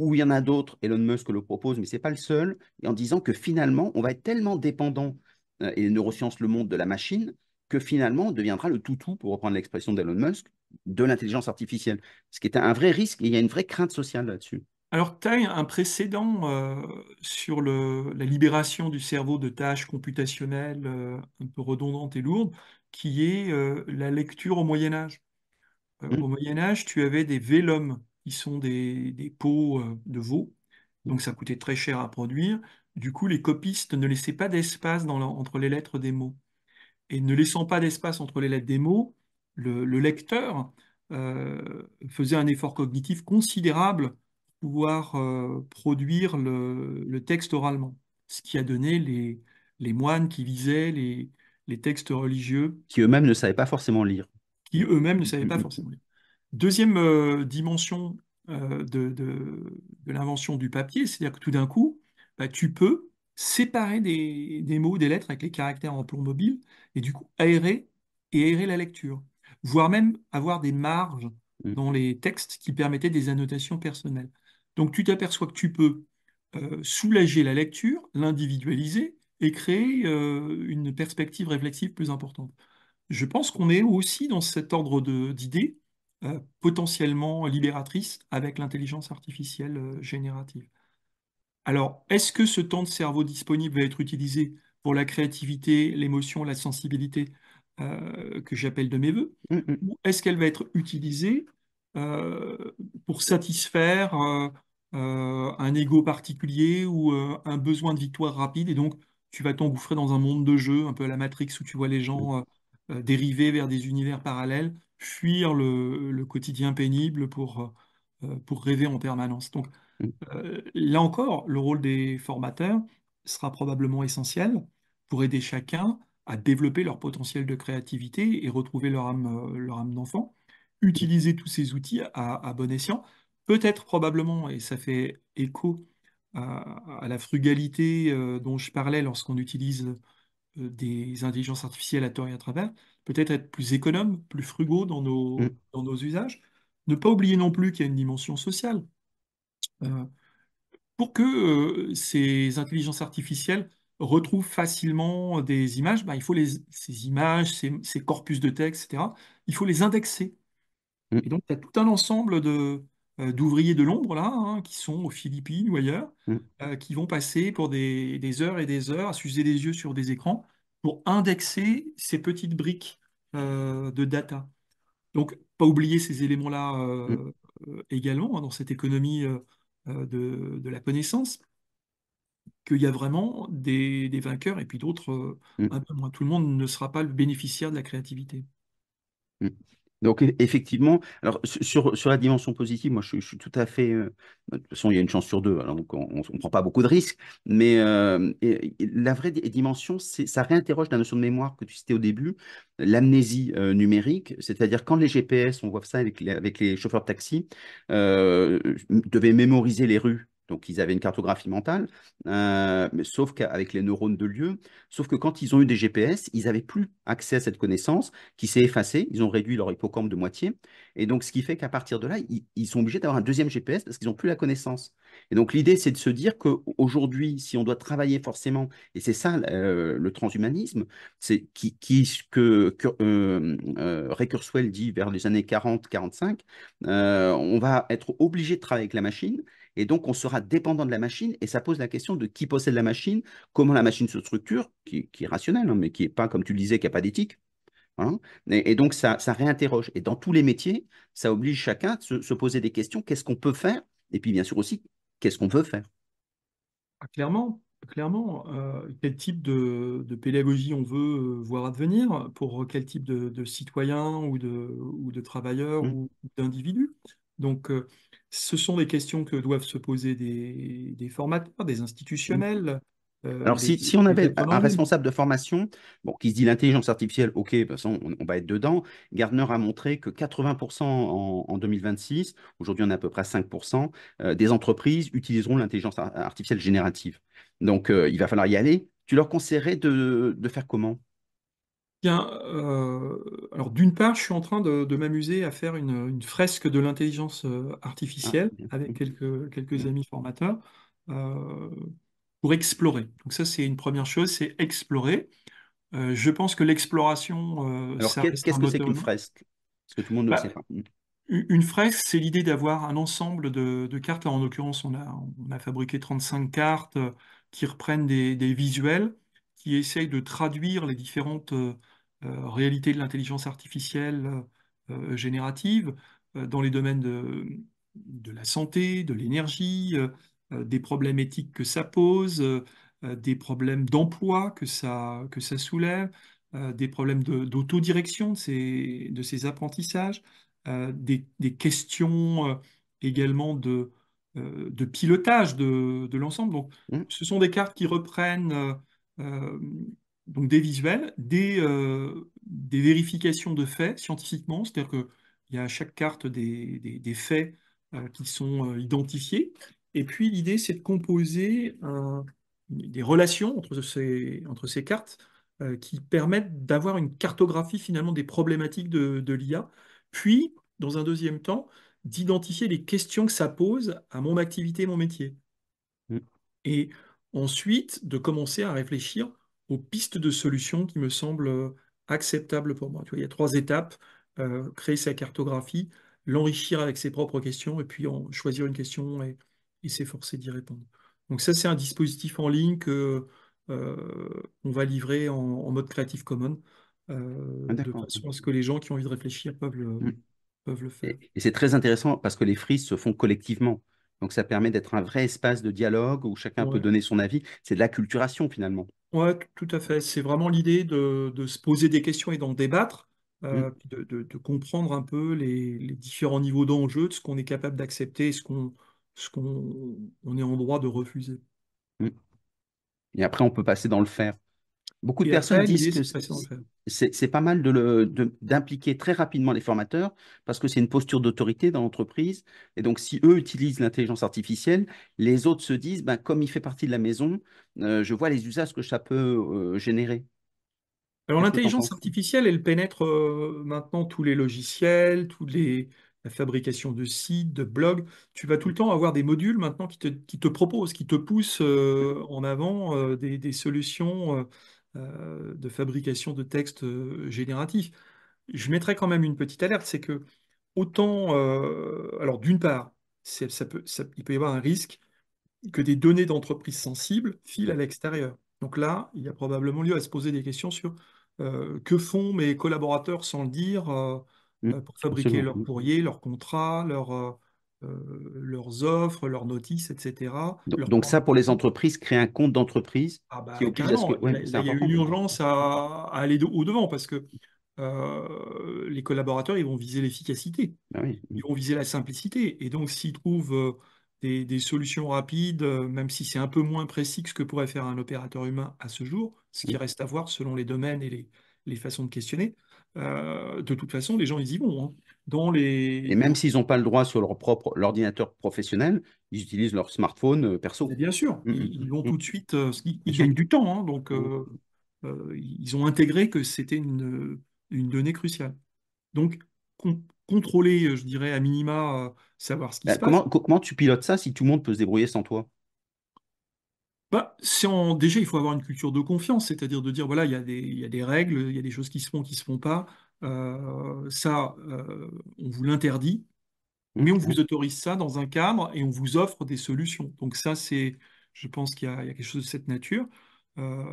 ou il y en a d'autres, Elon Musk le propose, mais ce n'est pas le seul, et en disant que finalement, on va être tellement dépendant, euh, et les neurosciences le montrent, de la machine, que finalement, on deviendra le toutou, pour reprendre l'expression d'Elon Musk, de l'intelligence artificielle. Ce qui est un vrai risque, et il y a une vraie crainte sociale là-dessus. Alors, tu as un précédent euh, sur le- la libération du cerveau de tâches computationnelles euh, un peu redondantes et lourdes, qui est la lecture au Moyen Âge. Euh, Mm, au Moyen Âge, tu avais des vélums, qui sont des, des peaux de veau, donc ça coûtait très cher à produire. Du coup, les copistes ne laissaient pas d'espace dans la- entre les lettres des mots. Et ne laissant pas d'espace entre les lettres des mots, le, le lecteur euh, faisait un effort cognitif considérable pour pouvoir euh, produire le, le texte oralement, ce qui a donné les, les moines qui visaient les, les textes religieux, Qui eux-mêmes ne savaient pas forcément lire. qui eux-mêmes ne savaient pas forcément lire. Deuxième euh, dimension euh, de, de- de l'invention du papier, c'est-à-dire que tout d'un coup, bah, tu peux séparer des, des mots, des lettres avec les caractères en plomb mobile, et du coup aérer et aérer la lecture, voire même avoir des marges mm. dans les textes qui permettaient des annotations personnelles. Donc tu t'aperçois que tu peux euh, soulager la lecture, l'individualiser et créer euh, une perspective réflexive plus importante. Je pense qu'on est aussi dans cet ordre d'idées potentiellement libératrices avec l'intelligence artificielle euh, générative. Alors, est-ce que ce temps de cerveau disponible va être utilisé pour la créativité, l'émotion, la sensibilité euh, que j'appelle de mes voeux, Mm, mm, ou est-ce qu'elle va être utilisée euh, pour satisfaire euh, euh, un ego particulier ou euh, un besoin de victoire rapide? Et donc tu vas t'engouffrer dans un monde de jeu, un peu à la Matrix où tu vois les mm, gens euh, euh, dériver vers des univers parallèles, fuir le, le quotidien pénible pour, euh, pour rêver en permanence. Donc, mm, euh, là encore, le rôle des formateurs sera probablement essentiel pour aider chacun à développer leur potentiel de créativité et retrouver leur âme, euh, leur âme d'enfant. Utiliser tous ces outils à, à bon escient, peut-être probablement, et ça fait écho à, à la frugalité dont je parlais lorsqu'on utilise des intelligences artificielles à tort et à travers, peut-être être plus économe, plus frugaux dans nos, mm, dans nos usages. Ne pas oublier non plus qu'il y a une dimension sociale. Euh, pour que euh, ces intelligences artificielles retrouvent facilement des images, bah, il faut les, ces images, ces, ces corpus de texte, etc., il faut les indexer. mm, Et donc, il y a tout un ensemble de, euh, d'ouvriers de l'ombre, là, hein, qui sont aux Philippines ou ailleurs, mm, euh, qui vont passer pour des, des heures et des heures à s'user les yeux sur des écrans pour indexer ces petites briques euh, de data. Donc, pas oublier ces éléments-là mm, euh, euh, également hein, dans cette économie euh, euh, de, de la connaissance qu'il y a vraiment des, des vainqueurs et puis d'autres euh, mm, un peu moins. Tout le monde ne sera pas le bénéficiaire de la créativité. Donc, effectivement, alors su- sur, la dimension positive, moi je, suis tout à fait. euh, de toute façon, il y a une chance sur deux, alors donc on ne prend pas beaucoup de risques. Mais euh, la vraie di- dimension, ça réinterroge la notion de mémoire que tu citais au début, l'amnésie euh, numérique. C'est-à-dire, quand les GPS, on voit ça avec les, avec les chauffeurs de taxi, devaient mémoriser les rues. Donc, ils avaient une cartographie mentale, euh, sauf qu'avec les neurones de lieu, sauf que quand ils ont eu des GPS, ils n'avaient plus accès à cette connaissance qui s'est effacé. Ils ont réduit leur hippocampe de moitié. Et donc, ce qui fait qu'à partir de là, ils, sont obligés d'avoir un deuxième GPS parce qu'ils n'ont plus la connaissance. Et donc, l'idée, c'est de se dire qu'aujourd'hui, si on doit travailler forcément, et c'est ça euh, le transhumanisme, c'est qui, que, que euh, Ray Kurzweil dit vers les années 40-45, euh, on va être obligé de travailler avec la machine. Et donc, on sera dépendant de la machine et ça pose la question de qui possède la machine, comment la machine se structure, qui, qui est rationnelle, hein, mais qui n'est pas, comme tu le disais, qui n'a pas d'éthique. Hein. Et, et donc, ça, ça réinterroge. Et dans tous les métiers, ça oblige chacun de se, se poser des questions. Qu'est-ce qu'on peut faire? Et puis, bien sûr aussi, qu'est-ce qu'on veut faire? Ah, Clairement, clairement, euh, quel type de, de pédagogie on veut euh, voir advenir, pour quel type de, de citoyens ou de, ou de travailleurs Hum, ou d'individus. Donc, euh, ce sont des questions que doivent se poser des, des formateurs, des institutionnels, euh, Alors, si, si on avait un responsable de formation bon, qui se dit l'intelligence artificielle, OK, de toute façon, on, on va être dedans. Gardner a montré que 80% en, en 2026, aujourd'hui on est à peu près à 5%, euh, des entreprises utiliseront l'intelligence ar- artificielle générative. Donc, euh, il va falloir y aller. Tu leur conseillerais de, de faire comment? Bien, euh, alors d'une part, je suis en train de, de m'amuser à faire une, une fresque de l'intelligence euh, Ah, artificielle bien. avec quelques, quelques Hum, amis formateurs euh, pour explorer. Donc ça, c'est une première chose, c'est explorer. Je pense que l'exploration, Alors, ça qu'est-ce que c'est qu'une fresque? Parce que tout le monde ne le Bah, sait pas. U- une fresque, c'est l'idée d'avoir un ensemble de, de cartes. Là, en l'occurrence, on a, on a fabriqué 35 cartes qui reprennent des, des visuels, qui essayent de traduire les différentes euh, réalités de l'intelligence artificielle euh, euh, générative dans les domaines de, de la santé, de l'énergie, des problèmes éthiques que ça pose, des problèmes d'emploi que ça, que ça soulève, des problèmes d'autodirection de ces, de ces apprentissages des, des questions également de, de pilotage de, de l'ensemble. Donc, hum, ce sont des cartes qui reprennent euh, donc des visuels, des, euh, des vérifications de faits scientifiquement, c'est-à-dire qu'il y a à chaque carte des, des- des faits euh, qui sont euh, identifiés. Et puis l'idée, c'est de composer des relations entre ces, entre ces cartes qui permettent d'avoir une cartographie finalement des problématiques de, de l'IA puis, dans un deuxième temps, d'identifier les questions que ça pose à mon activité, mon métier. hum. Et ensuite, de commencer à réfléchir aux pistes de solutions qui me semblent euh, acceptables pour moi. Tu vois, il y a trois étapes, euh, créer sa cartographie, l'enrichir avec ses propres questions, et puis en choisir une question et, et s'efforcer d'y répondre. Donc ça, c'est un dispositif en ligne que euh, on va livrer en, en mode Creative Commons, Ah, de façon à ce que les gens qui ont envie de réfléchir peuvent le, peuvent le faire. Et, et c'est très intéressant parce que les frises se font collectivement. Donc ça permet d'être un vrai espace de dialogue où chacun peut donner son avis. C'est de l'acculturation finalement. Ouais, t- tout à fait. C'est vraiment l'idée de, de se poser des questions et d'en débattre, euh, Mm. puis de, de- de comprendre un peu les, les différents niveaux d'enjeu, de ce qu'on est capable d'accepter et ce qu'on on est en droit de refuser. Mm. Et après, on peut passer dans le faire. Beaucoup de Et personnes après, disent que c'est pas mal de le- de- d'impliquer très rapidement les formateurs parce que c'est une posture d'autorité dans l'entreprise. Et donc, si eux utilisent l'intelligence artificielle, les autres se disent, ben, comme il fait partie de la maison, euh, je vois les usages que ça peut euh, générer. Alors l'intelligence artificielle, elle pénètre euh, maintenant tous les logiciels, tous les, la fabrication de sites, de blogs. Tu vas tout le temps avoir des modules maintenant qui te, qui te proposent, qui te poussent en avant des, des solutions euh, de fabrication de textes euh, génératifs. Je mettrais quand même une petite alerte, c'est que autant, euh, alors d'une part, c'est- ça peut, ça- il peut y avoir un risque que des données d'entreprises sensibles filent à l'extérieur. Donc là, il y a probablement lieu à se poser des questions sur euh, que font mes collaborateurs sans le dire euh, Mm. euh, pour fabriquer Absolument. leurs Mm. courriers, leurs contrats, leurs, euh, leurs offres, leurs notices, etc., Donc, ça, pour les entreprises, créer un compte d'entreprise Ah qui bah oblige à ce que... il y a une urgence à, à aller de- au-devant parce que euh, les collaborateurs, ils vont viser l'efficacité, bah oui. ils vont viser la simplicité. Et donc, s'ils trouvent euh, des, des solutions rapides, même si c'est un peu moins précis que ce que pourrait faire un opérateur humain à ce jour, ce qui reste à voir selon les domaines et les, les façons de questionner, euh, de toute façon, les gens, ils y vont. hein. Et même s'ils n'ont pas le droit sur leur propre l'ordinateur professionnel, ils utilisent leur smartphone euh, perso. bien sûr, Mm, ils, mm, ils mm, tout de suite, euh, ils, gagnent du temps, hein, donc euh, euh, ils ont intégré que c'était une, une donnée cruciale. Donc, con- contrôler, je dirais, à minima, savoir ce qui Bah, se passe. comment, co- comment tu pilotes ça si tout le monde peut se débrouiller sans toi? Bah, en- déjà, il faut avoir une culture de confiance, c'est-à-dire de dire, voilà, il y a des, il y a des règles, il y a des choses qui se font, qui se font pas. Euh, ça, euh, on vous l'interdit, Mm, mais on vous autorise ça dans un cadre et on vous offre des solutions. Donc ça, c'est, je pense qu'il y a, il y a quelque chose de cette nature. Euh,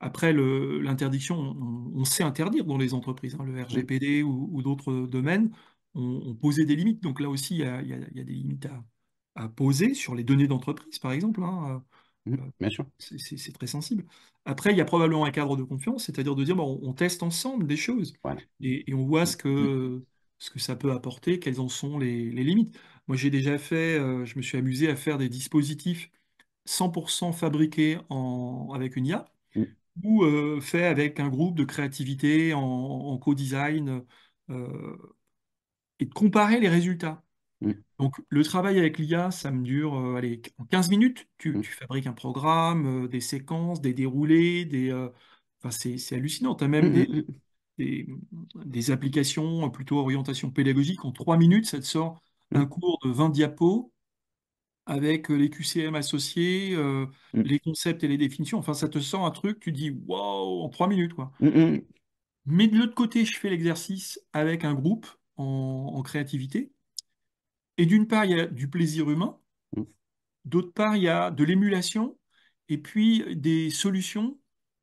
après, l'interdiction, on, on sait interdire dans les entreprises, hein, le Mm, RGPD ou, ou d'autres domaines ont, ont posé des limites. Donc là aussi, il y a, il y a- il y a des limites à, à poser sur les données d'entreprise, par exemple. hein. Mm, Euh, bien sûr. c'est très sensible. Après, il y a probablement un cadre de confiance, c'est-à-dire de dire, bon, on, on teste ensemble des choses Voilà. et, et on voit Mm, ce que, ce que ça peut apporter, quelles en sont les, les limites. Moi, j'ai déjà fait, euh, je me suis amusé à faire des dispositifs 100% fabriqués en, avec une IA ou euh, faits avec un groupe de créativité en, en co-design euh, et de comparer les résultats. Mm, Donc, le travail avec l'IA, ça me dure, euh, allez, en 15 minutes, tu, mm, tu fabriques un programme, euh, des séquences, des déroulés, des, euh, c'est, hallucinant. Tu as même mm, des, des, des applications plutôt orientation pédagogique. En 3 minutes, ça te sort un cours de 20 diapos avec les QCM associés, les concepts et les définitions. Enfin, ça te sort un truc, tu dis, waouh, en 3 minutes, quoi. Mais de l'autre côté, je fais l'exercice avec un groupe en en créativité. Et d'une part, il y a du plaisir humain. mm, D'autre part, il y a de l'émulation et puis des solutions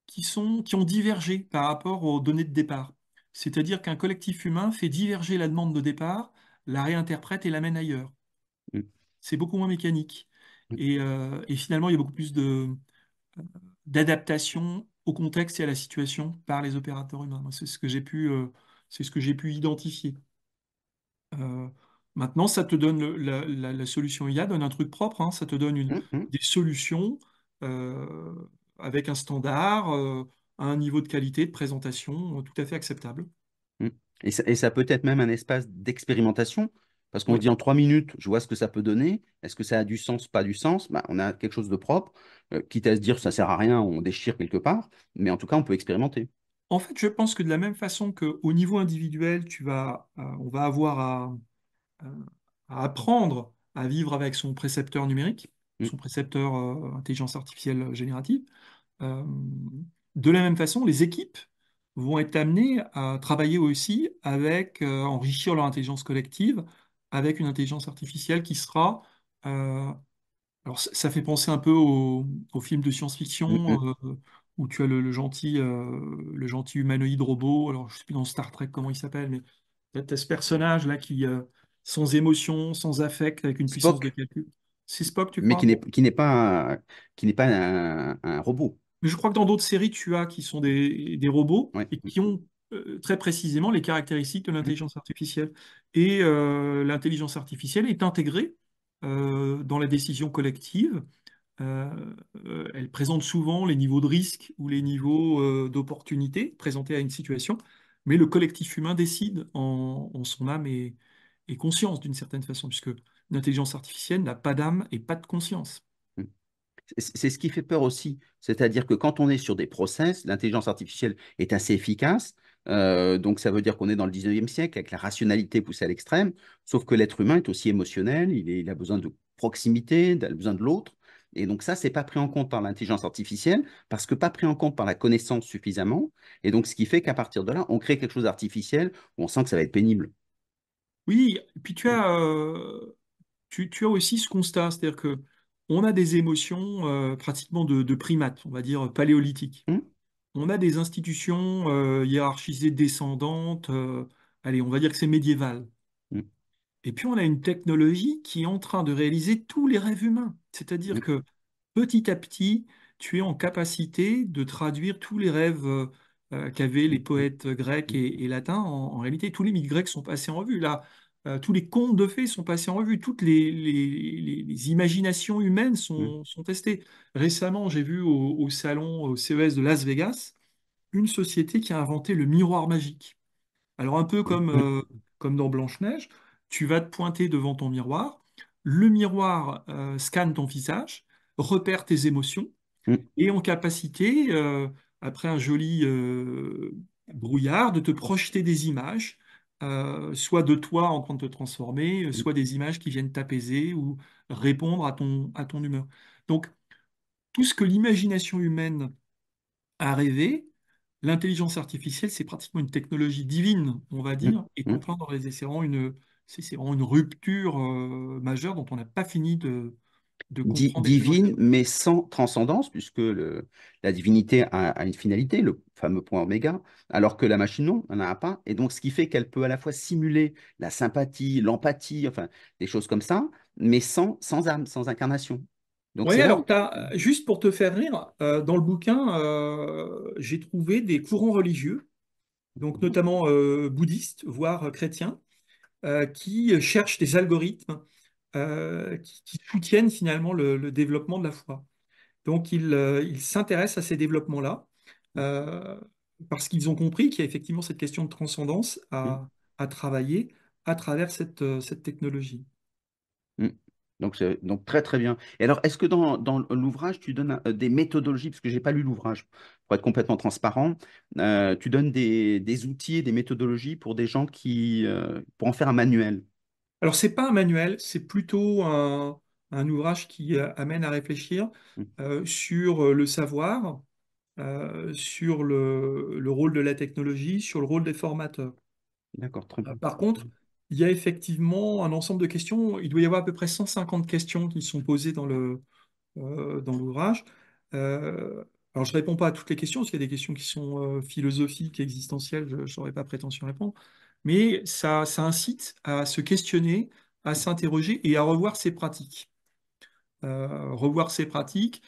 qui sont, qui ont divergé par rapport aux données de départ. C'est-à-dire qu'un collectif humain fait diverger la demande de départ, la réinterprète et l'amène ailleurs. mm, C'est beaucoup moins mécanique. mm. Et, euh, et finalement, il y a beaucoup plus de, d'adaptation au contexte et à la situation par les opérateurs humains. C'est ce que j'ai pu, euh, c'est ce que j'ai pu identifier. Euh, maintenant, ça te donne le- la, la- la solution IA donne un truc propre, hein. ça te donne une- mm, mm. des solutions euh, avec un standard, euh, un niveau de qualité de présentation euh, tout à fait acceptable. Mm. Et ça, et ça peut être même un espace d'expérimentation, parce qu'on dit en trois minutes, je vois ce que ça peut donner. Est-ce que ça a du sens, pas du sens? Bah, on a quelque chose de propre, euh, quitte à se dire ça sert à rien, on déchire quelque part, mais en tout cas, on peut expérimenter. En fait, je pense que de la même façon qu'au niveau individuel, tu vas, on va avoir à, à apprendre à vivre avec son précepteur numérique, Mm, son précepteur euh, intelligence artificielle générative. Euh, de la même façon, les équipes vont être amenées à travailler aussi avec, euh, enrichir leur intelligence collective avec une intelligence artificielle qui sera, euh, alors ça, fait penser un peu au, au film de mm, science-fiction mm. euh, où tu as le, le gentil, euh, le gentil humanoïde robot, alors je ne sais plus dans Star Trek comment il s'appelle, mais tu as, ce personnage-là qui, euh, sans émotion, sans affect, avec une puissance de calcul. C'est Spock, tu mais qui crois? n'est qui n'est pas, un- qui n'est pas un, un robot. Mais je crois que dans d'autres séries, tu as qui sont des, des robots Ouais. et qui ont euh, très précisément les caractéristiques de Mm, l'intelligence artificielle. Et euh, l'intelligence artificielle est intégrée euh, dans la décision collective. Elle présente souvent les niveaux de risque ou les niveaux d'opportunité présentés à une situation, mais le collectif humain décide en, en son âme et, et conscience d'une certaine façon, puisque l'intelligence artificielle n'a pas d'âme et pas de conscience. mm. C'est ce qui fait peur aussi. C'est-à-dire que quand on est sur des process, l'intelligence artificielle est assez efficace. Euh, donc ça veut dire qu'on est dans le 19e siècle avec la rationalité poussée à l'extrême. Sauf que l'être humain est aussi émotionnel, il, a besoin de proximité, il a besoin de l'autre. Et donc ça, c'est pas pris en compte par l'intelligence artificielle parce que pas pris en compte par la connaissance suffisamment. Et donc ce qui fait qu'à partir de là, on crée quelque chose d'artificiel on sent que ça va être pénible. Oui, et puis tu as, euh, tu, tu as aussi ce constat, c'est-à-dire que on a des émotions euh, pratiquement de, de primates, on va dire paléolithiques. mm, On a des institutions euh, hiérarchisées descendantes, euh, allez, on va dire que c'est médiéval. mm, Et puis on a une technologie qui est en train de réaliser tous les rêves humains. C'est-à-dire mm, que petit à petit, tu es en capacité de traduire tous les rêves euh, euh, qu'avaient les poètes grecs et, et latins. En, en réalité, tous les mythes grecs sont passés en revue. Là, euh, tous les contes de fées sont passés en revue. Toutes les, les- les- les imaginations humaines mm, sont, sont testées. Récemment, j'ai vu au, au salon, au CES de Las Vegas, une société qui a inventé le miroir magique. Alors un peu mm, comme, mm, euh, comme dans Blanche-Neige, tu vas te pointer devant ton miroir, le miroir euh, scanne ton visage, repère tes émotions, mm, et en capacité, euh, après un joli brouillard, de te projeter des images, euh, soit de toi en train de te transformer, euh, mm, soit des images qui viennent t'apaiser ou répondre à ton, à ton humeur. Donc tout ce que l'imagination humaine a rêvé, L'intelligence artificielle, c'est pratiquement une technologie divine, on va dire, et mm. c'est vraiment une, c'est c'est vraiment une rupture euh, majeure dont on n'a pas fini de, de divine, mais sans transcendance, puisque le- la divinité a, a une finalité, le fameux point oméga, alors que la machine, non, elle n'en a pas. Et donc, ce qui fait qu'elle peut à la fois simuler la sympathie, l'empathie, enfin, des choses comme ça, mais sans, sans âme, sans incarnation. Donc, Oui, alors, où... t'as- juste pour te faire rire, euh, dans le bouquin, euh, j'ai trouvé des courants religieux, donc notamment euh, bouddhistes, voire chrétiens, euh, qui cherchent des algorithmes euh, qui, qui soutiennent finalement le, le développement de la foi. Donc, ils euh, s'intéressent à ces développements-là euh, parce qu'ils ont compris qu'il y a effectivement cette question de transcendance Mm, à, à travailler à travers cette, cette technologie. mm. Donc, très, très bien. Et alors, est-ce que dans, dans l'ouvrage, tu donnes des méthodologies, parce que je n'ai pas lu l'ouvrage, pour être complètement transparent, euh, tu donnes des, des outils et des méthodologies pour des gens qui... euh, pour en faire un manuel? Alors, c'est pas un manuel, c'est plutôt un, un ouvrage qui euh, amène à réfléchir Mm. euh, sur euh, le savoir, euh, sur le, le rôle de la technologie, sur le rôle des formateurs. D'accord, très bien. Par contre, il y a effectivement un ensemble de questions. Il doit y avoir à peu près 150 questions qui sont posées dans le, euh, dans l'ouvrage. Euh, alors, je ne réponds pas à toutes les questions, parce qu'il y a des questions qui sont euh, philosophiques, existentielles, je n'aurais pas prétention à répondre. Mais ça, ça incite à se questionner, à s'interroger et à revoir ses pratiques. Euh, revoir ses pratiques,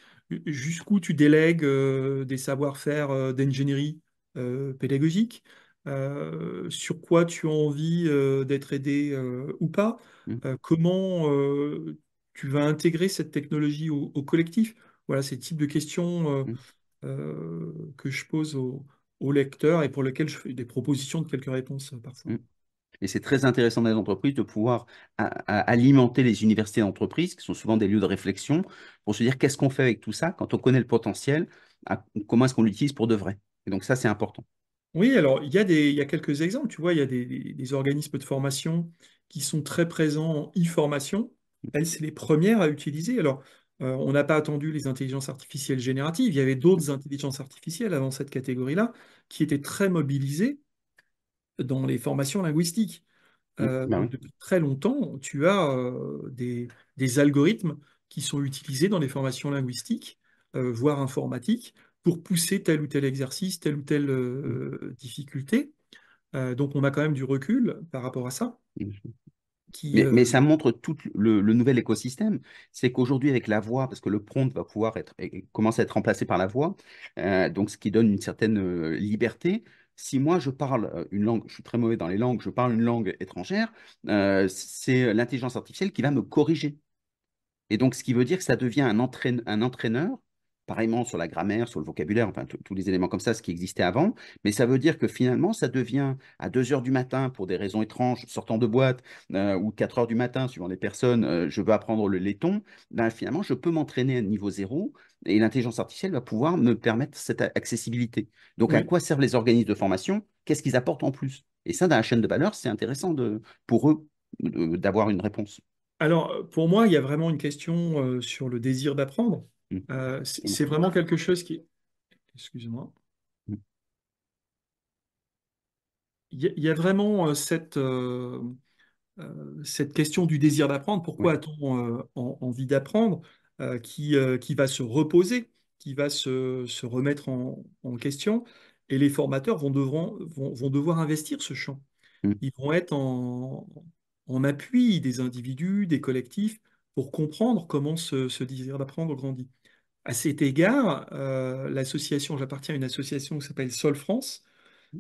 jusqu'où tu délègues euh, des savoir-faire euh, d'ingénierie euh, pédagogique, euh, sur quoi tu as envie euh, d'être aidé euh, ou pas, Mm, euh, comment euh, tu vas intégrer cette technologie au, au collectif. Voilà, c'est le type de questions euh, mm, euh, que je pose aux au lecteurs et pour lesquelles je fais des propositions de quelques réponses euh, parfois. mm. Et c'est très intéressant dans les entreprises de pouvoir alimenter les universités d'entreprise, qui sont souvent des lieux de réflexion, pour se dire qu'est-ce qu'on fait avec tout ça quand on connaît le potentiel, à- comment est-ce qu'on l'utilise pour de vrai. Et donc ça, c'est important. Oui, alors il y a des, il y a quelques exemples, tu vois, il y a des, des- des organismes de formation qui sont très présents en e-formation. Elles, c'est les premières à utiliser. Alors, euh, on n'a pas attendu les intelligences artificielles génératives, il y avait d'autres intelligences artificielles avant cette catégorie-là qui étaient très mobilisées dans les formations linguistiques. Mm, Euh, bah oui. depuis très longtemps, tu as euh, des, des algorithmes qui sont utilisés dans les formations linguistiques, voire informatiques, pour pousser tel ou tel exercice, telle ou telle difficulté. Donc, on a quand même du recul par rapport à ça, mm. Qui, Mais, euh, mais ça montre tout le, le nouvel écosystème. C'est qu'aujourd'hui, avec la voix, parce que le prompt va pouvoir être, et- commence à être remplacé par la voix, euh, donc ce qui donne une certaine euh, liberté. Si moi, je parle une langue, je suis très mauvais dans les langues, je parle une langue étrangère, c'est l'intelligence artificielle qui va me corriger. Et donc, ce qui veut dire que ça devient un entraîne- un entraîneur, pareillement sur la grammaire, sur le vocabulaire, enfin, tous les éléments comme ça, ce qui existait avant. Mais ça veut dire que finalement, ça devient à 2 heures du matin, pour des raisons étranges, sortant de boîte, euh, ou 4 heures du matin, suivant les personnes, euh, je veux apprendre le laiton. Ben, finalement, je peux m'entraîner à niveau zéro et l'intelligence artificielle va pouvoir me permettre cette accessibilité. Donc, à quoi servent les organismes de formation? Qu'est-ce qu'ils apportent en plus? Et ça, dans la chaîne de valeur, c'est intéressant de, pour eux d'avoir une réponse. Alors, pour moi, il y a vraiment une question euh, sur le désir d'apprendre. Mm. Euh, c'est vraiment quelque chose qui... Excuse-moi. Mm. Il y, a il y a vraiment euh, cette... euh, cette question du désir d'apprendre, pourquoi a-t-on euh, en- envie d'apprendre, qui, qui va se reposer, qui va se, se remettre en, en question, et les formateurs vont, devront- vont, vont devoir investir ce champ. Mm. Ils vont être en, en appui des individus, des collectifs, pour comprendre comment ce, ce désir d'apprendre grandit. À cet égard, euh, l'association, j'appartiens à une association qui s'appelle Sol France,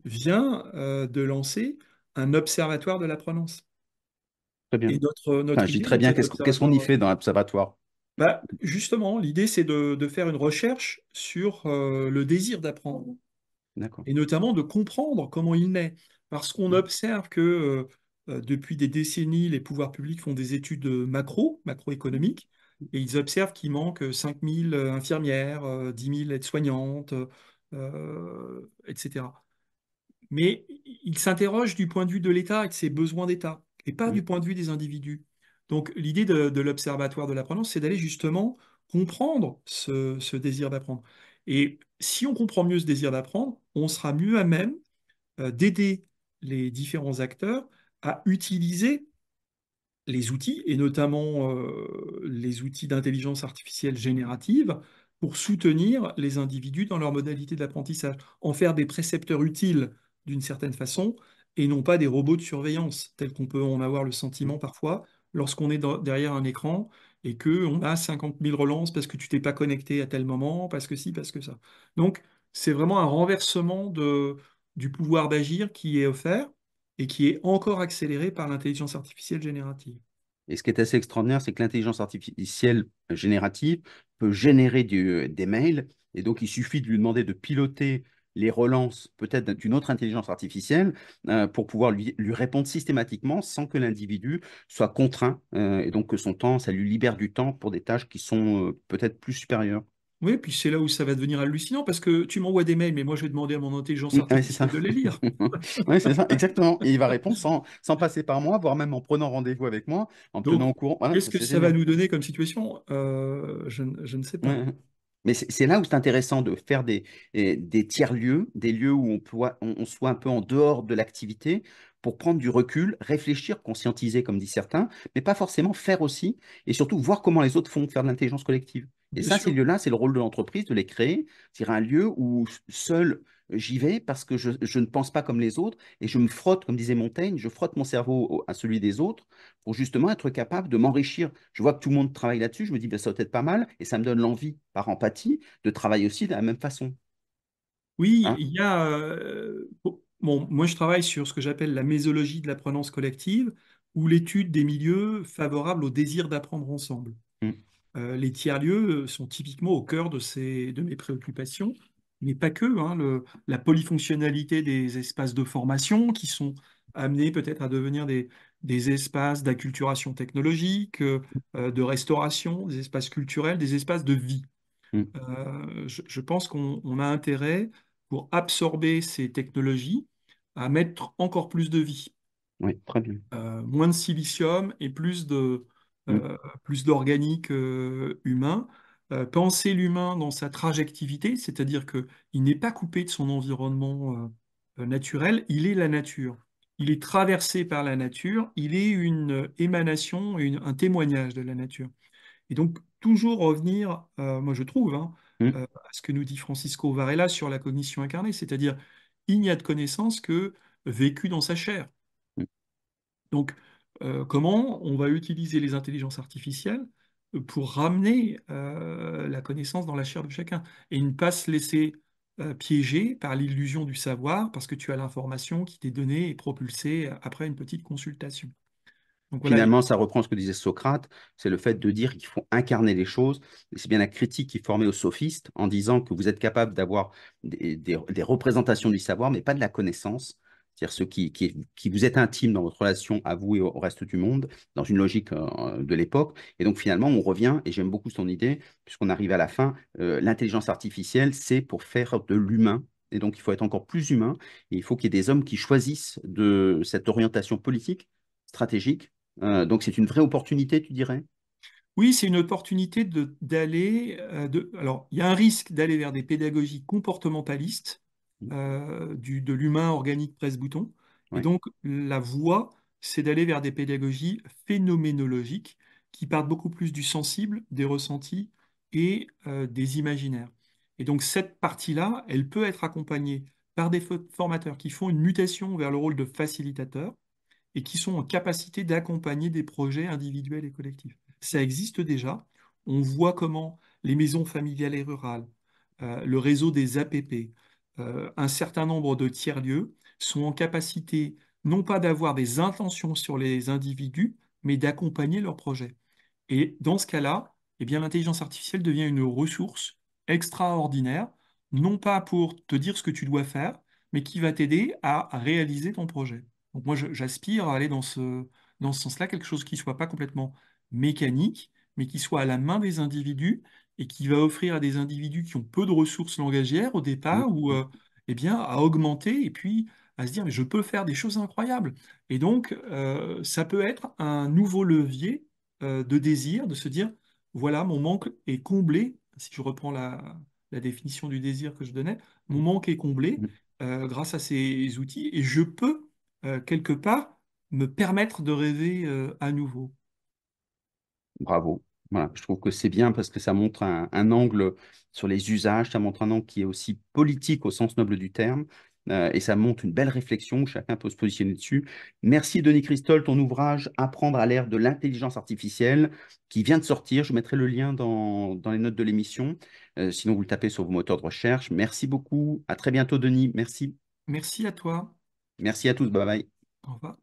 vient euh, de lancer un observatoire de la prononce. Très bien. Et notre, notre Enfin, je dis très bien, qu'est-ce qu'on y fait dans l'observatoire? bah, justement, l'idée, c'est de, de faire une recherche sur euh, le désir d'apprendre. Et notamment de comprendre comment il naît. Parce qu'on observe que euh, depuis des décennies, les pouvoirs publics font des études macro, macroéconomiques, et ils observent qu'il manque 5000 infirmières, euh, 10 000 aides-soignantes, euh, etc. Mais ils s'interrogent du point de vue de l'État et de ses besoins d'État, et pas du point de vue des individus. Donc l'idée de, de l'Observatoire de l'apprenance, c'est d'aller justement comprendre ce, ce désir d'apprendre. Et si on comprend mieux ce désir d'apprendre, on sera mieux à même euh, d'aider les différents acteurs à utiliser les outils, et notamment euh, les outils d'intelligence artificielle générative, pour soutenir les individus dans leur modalité d'apprentissage, en faire des précepteurs utiles d'une certaine façon, et non pas des robots de surveillance, tels qu'on peut en avoir le sentiment parfois lorsqu'on est dans- derrière un écran et qu'on a 50 000 relances parce que tu t'es pas connecté à tel moment, parce que ci, parce que ça. Donc, c'est vraiment un renversement de, du pouvoir d'agir qui est offert et qui est encore accéléré par l'intelligence artificielle générative. Et ce qui est assez extraordinaire, c'est que l'intelligence artificielle générative peut générer des mails. Et donc, il suffit de lui demander de piloter les relances, peut-être d'une autre intelligence artificielle, euh, pour pouvoir lui, lui répondre systématiquement sans que l'individu soit contraint. euh, et donc, que son temps, ça lui libère du temps pour des tâches qui sont euh, peut-être plus supérieures. Oui, puis c'est là où ça va devenir hallucinant parce que tu m'envoies des mails, mais moi je vais demander à mon intelligence ouais, artificielle de les lire. Oui, c'est ça, exactement. Et il va répondre sans, sans passer par moi, voire même en prenant rendez-vous avec moi, en me tenant Donc, au courant. Voilà, qu'est-ce que ça va nous donner comme situation? Euh, je, ne je ne sais pas. ouais. Mais c'est là où c'est intéressant de faire des, des tiers-lieux, des lieux où on, peut, on, on soit un peu en dehors de l'activité pour prendre du recul, réfléchir, conscientiser, comme disent certains, mais pas forcément faire aussi, et surtout voir comment les autres font faire de l'intelligence collective. Et ça, ces lieux-là, c'est le rôle de l'entreprise de les créer, c'est-à-dire un lieu où seul j'y vais parce que je, je ne pense pas comme les autres et je me frotte, comme disait Montaigne, je frotte mon cerveau au- à celui des autres pour justement être capable de m'enrichir. Je vois que tout le monde travaille là-dessus, je me dis, ben, ça va être pas mal, et ça me donne l'envie, par empathie, de travailler aussi de la même façon. Oui, Hein? il y a. euh, bon, moi je travaille sur ce que j'appelle la mésologie de l'apprenance collective, ou l'étude des milieux favorables au désir d'apprendre ensemble. Mm. Euh, les tiers-lieux sont typiquement au cœur de, ces, de mes préoccupations, mais pas que. hein, le- la polyfonctionnalité des espaces de formation qui sont amenés peut-être à devenir des, des espaces d'acculturation technologique, euh, de restauration, des espaces culturels, des espaces de vie. Mm. Euh, je, je pense qu'on on a intérêt, pour absorber ces technologies, à mettre encore plus de vie Oui, très bien. euh, moins de silicium et plus de, Euh, plus d'organique euh, humain. Euh, penser l'humain dans sa trajectivité, c'est-à-dire qu'il n'est pas coupé de son environnement naturel, il est la nature. Il est traversé par la nature, il est une émanation, une- un témoignage de la nature. Et donc, toujours revenir, euh, moi je trouve, hein, Mm. euh, à ce que nous dit Francisco Varela sur la cognition incarnée, c'est-à-dire il n'y a de connaissance que vécu dans sa chair. Mm. Donc, euh, comment on va utiliser les intelligences artificielles pour ramener euh, la connaissance dans la chair de chacun et ne pas se laisser euh, piéger par l'illusion du savoir parce que tu as l'information qui t'est donnée et propulsée après une petite consultation. Finalement, ça reprend ce que disait Socrate, c'est le fait de dire qu'il faut incarner les choses. C'est bien la critique qui formée aux sophistes en disant que vous êtes capable d'avoir des représentations du savoir, mais pas de la connaissance. C'est-à-dire ceux qui, vous êtes intime dans votre relation à vous et au, reste du monde, dans une logique euh, de l'époque. Et donc finalement, on revient, et j'aime beaucoup son idée, puisqu'on arrive à la fin, euh, l'intelligence artificielle, c'est pour faire de l'humain. Et donc il faut être encore plus humain, et il faut qu'il y ait des hommes qui choisissent de cette orientation politique, stratégique, euh, donc c'est une vraie opportunité, tu dirais? Oui, c'est une opportunité d'aller. alors, il y a un risque d'aller vers des pédagogies comportementalistes, du, de l'humain organique presse-bouton. Et donc, la voie, c'est d'aller vers des pédagogies phénoménologiques qui partent beaucoup plus du sensible, des ressentis et euh, des imaginaires. Et donc, cette partie-là, elle peut être accompagnée par des fo- formateurs qui font une mutation vers le rôle de facilitateur et qui sont en capacité d'accompagner des projets individuels et collectifs. Ça existe déjà. On voit comment les maisons familiales et rurales, euh, le réseau des APP, euh, un certain nombre de tiers-lieux sont en capacité non pas d'avoir des intentions sur les individus, mais d'accompagner leurs projets. Et dans ce cas-là, eh bien, l'intelligence artificielle devient une ressource extraordinaire, non pas pour te dire ce que tu dois faire, mais qui va t'aider à réaliser ton projet. Donc moi, j'aspire à aller dans ce, dans ce sens-là, quelque chose qui soit pas complètement mécanique, mais qui soit à la main des individus et qui va offrir à des individus qui ont peu de ressources langagières au départ, ou euh, eh bien, à augmenter et puis à se dire, mais je peux faire des choses incroyables. Et donc, euh, ça peut être un nouveau levier euh, de désir, de se dire, voilà, mon manque est comblé, si je reprends la, la définition du désir que je donnais, mon manque est comblé grâce à ces outils, et je peux, quelque part, me permettre de rêver à nouveau. Bravo. Voilà, je trouve que c'est bien parce que ça montre un, angle sur les usages, ça montre un angle qui est aussi politique au sens noble du terme, euh, et ça montre une belle réflexion, chacun peut se positionner dessus. Merci Denis Christol, ton ouvrage Apprendre à l'ère de l'intelligence artificielle, qui vient de sortir, je mettrai le lien dans, les notes de l'émission, euh, sinon vous le tapez sur vos moteurs de recherche. Merci beaucoup, à très bientôt Denis, merci. Merci à toi. Merci à tous, bye bye. Au revoir.